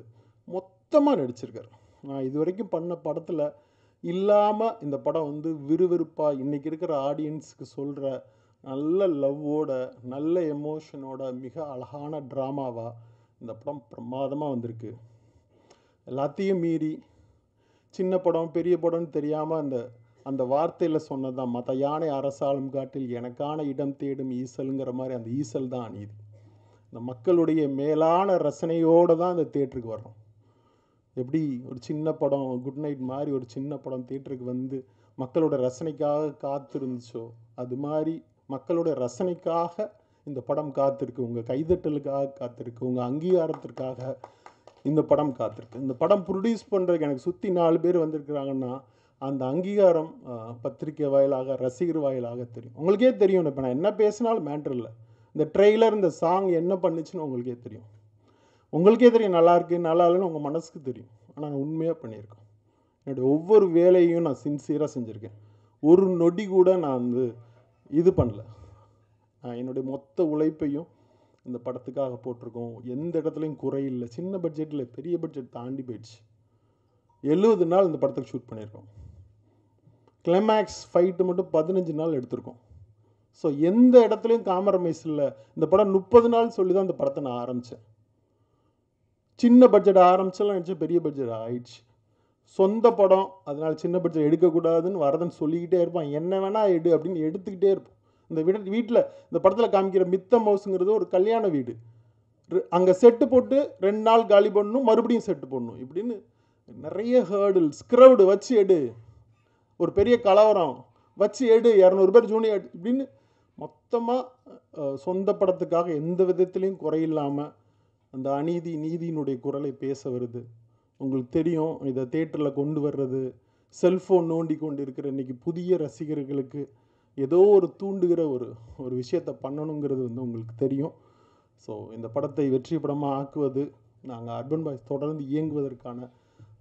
மொத்தமாக நடிச்சிருக்கார். நான் இது வரைக்கும் பண்ண படத்தில் இல்லாமல் இந்த படம் வந்து விறுவிறுப்பாக இன்றைக்கி இருக்கிற ஆடியன்ஸுக்கு சொல்கிற நல்ல லவ்வோட நல்ல எமோஷனோட மிக அழகான ட்ராமாவாக இந்த படம் பிரமாதமாக வந்திருக்கு. எல்லாத்தையும் மீறி சின்ன படம் பெரிய படம்னு தெரியாமல் அந்த அந்த வார்த்தையில் சொன்னதான் மற்ற யானை அரசாளும் காட்டில் எனக்கான இடம் தேடும் ஈசலுங்கிற மாதிரி அந்த ஈசல் தான் அநீதி இந்த மக்களுடைய மேலான ரசனையோடு தான் அந்த தேட்டருக்கு வர்றோம். எப்படி ஒரு சின்ன படம் குட் நைட் மாதிரி ஒரு சின்ன படம் தேட்டருக்கு வந்து மக்களோட ரசனைக்காக காத்திருந்துச்சோ அது மாதிரி மக்களோட ரசனைக்காக இந்த படம் காத்திருக்கு. உங்கள் கைதட்டலுக்காக காத்திருக்கு. உங்கள் அங்கீகாரத்திற்காக இந்த படம் காத்திருக்கு. இந்த படம் ப்ரொடியூஸ் பண்ணுறதுக்கு எனக்கு சுற்றி நாலு பேர் வந்திருக்கிறாங்கன்னா அந்த அங்கீகாரம் பத்திரிக்கை வாயிலாக ரசிகர் வாயிலாக தெரியும். உங்களுக்கே தெரியும். இப்போ நான் என்ன பேசினாலும் மேட்ரு இல்லை. இந்த ட்ரெய்லர் இந்த சாங் என்ன பண்ணுச்சுன்னு உங்களுக்கே தெரியும். உங்களுக்கே தெரியும் நல்லா இருக்குது நல்லா இல்லைன்னு உங்கள் மனசுக்கு தெரியும். ஆனால் நான் உண்மையாக பண்ணியிருக்கேன் என்னுடைய ஒவ்வொரு வேலையும் நான் சின்சியராக செஞ்சுருக்கேன். ஒரு நொடி கூட நான் வந்து இது பண்ணல. நான் என்னுடைய மொத்த உழைப்பையும் இந்த படத்துக்காக போட்டிருக்கோம். எந்த இடத்துலையும் குறையில்லை சின்ன பட்ஜெட்டில் பெரிய பட்ஜெட் தாண்டி போயிடுச்சு. எழுபது நாள் இந்த படத்துக்கு ஷூட் பண்ணியிருக்கோம். கிளைமேக்ஸ் ஃபைட்டு மட்டும் பதினஞ்சு நாள் எடுத்திருக்கோம். ஸோ எந்த இடத்துலையும் காம்ப்ரமைஸ் இல்லை. இந்த படம் முப்பது நாள் சொல்லி தான் இந்த படத்தை நான் ஆரம்பித்தேன் சின்ன பட்ஜெட் ஆரம்பிச்சாலும் நினச்சா பெரிய பட்ஜெட் ஆயிடுச்சு. சொந்த படம் அதனால் சின்ன பட்ஜெட் எடுக்கக்கூடாதுன்னு வரதன் சொல்லிக்கிட்டே இருப்பான். என்ன வேணால் எடு அப்படின்னு எடுத்துக்கிட்டே இருப்போம் இந்த வீடு வீட்டில் இந்த படத்தில் காமிக்கிற மித்த மவுஸுங்கிறது ஒரு கல்யாண வீடு. அங்கே செட்டு போட்டு ரெண்டு நாள் காலி பண்ணணும் மறுபடியும் செட்டு போடணும் இப்படின்னு நிறைய ஹேர்டில்ஸ் க்ரௌடு வச்சு எடு. ஒரு பெரிய கலவரம் வச்சு எடு. இரநூறு பேர் ஜூனியர் இப்படின்னு மொத்தமாக சொந்த படத்துக்காக எந்த விதத்துலேயும் குறையில்லாமல் அந்த அநீதி நீதியினுடைய குரலை பேச வருது. உங்களுக்கு தெரியும் இதை தேட்டரில் கொண்டு வர்றது செல்ஃபோன் நோண்டி கொண்டு இருக்கிற இன்றைக்கி புதிய ரசிகர்களுக்கு ஏதோ ஒரு தூண்டுகிற ஒரு ஒரு விஷயத்தை பண்ணணுங்கிறது வந்து உங்களுக்கு தெரியும். ஸோ இந்த படத்தை வெற்றி படமாக ஆக்குவது நாங்கள் அர்பன் பாய்ஸ் தொடர்ந்து இயங்குவதற்கான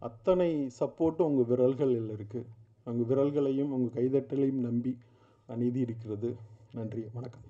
அத்தனை சப்போர்ட்டும் உங்கள் விரல்களில் இருக்குது உங்கள் விரல்களையும் உங்கள் கைதட்டலையும் நம்பி அநீதி இருக்கிறது. நன்றி வணக்கம்.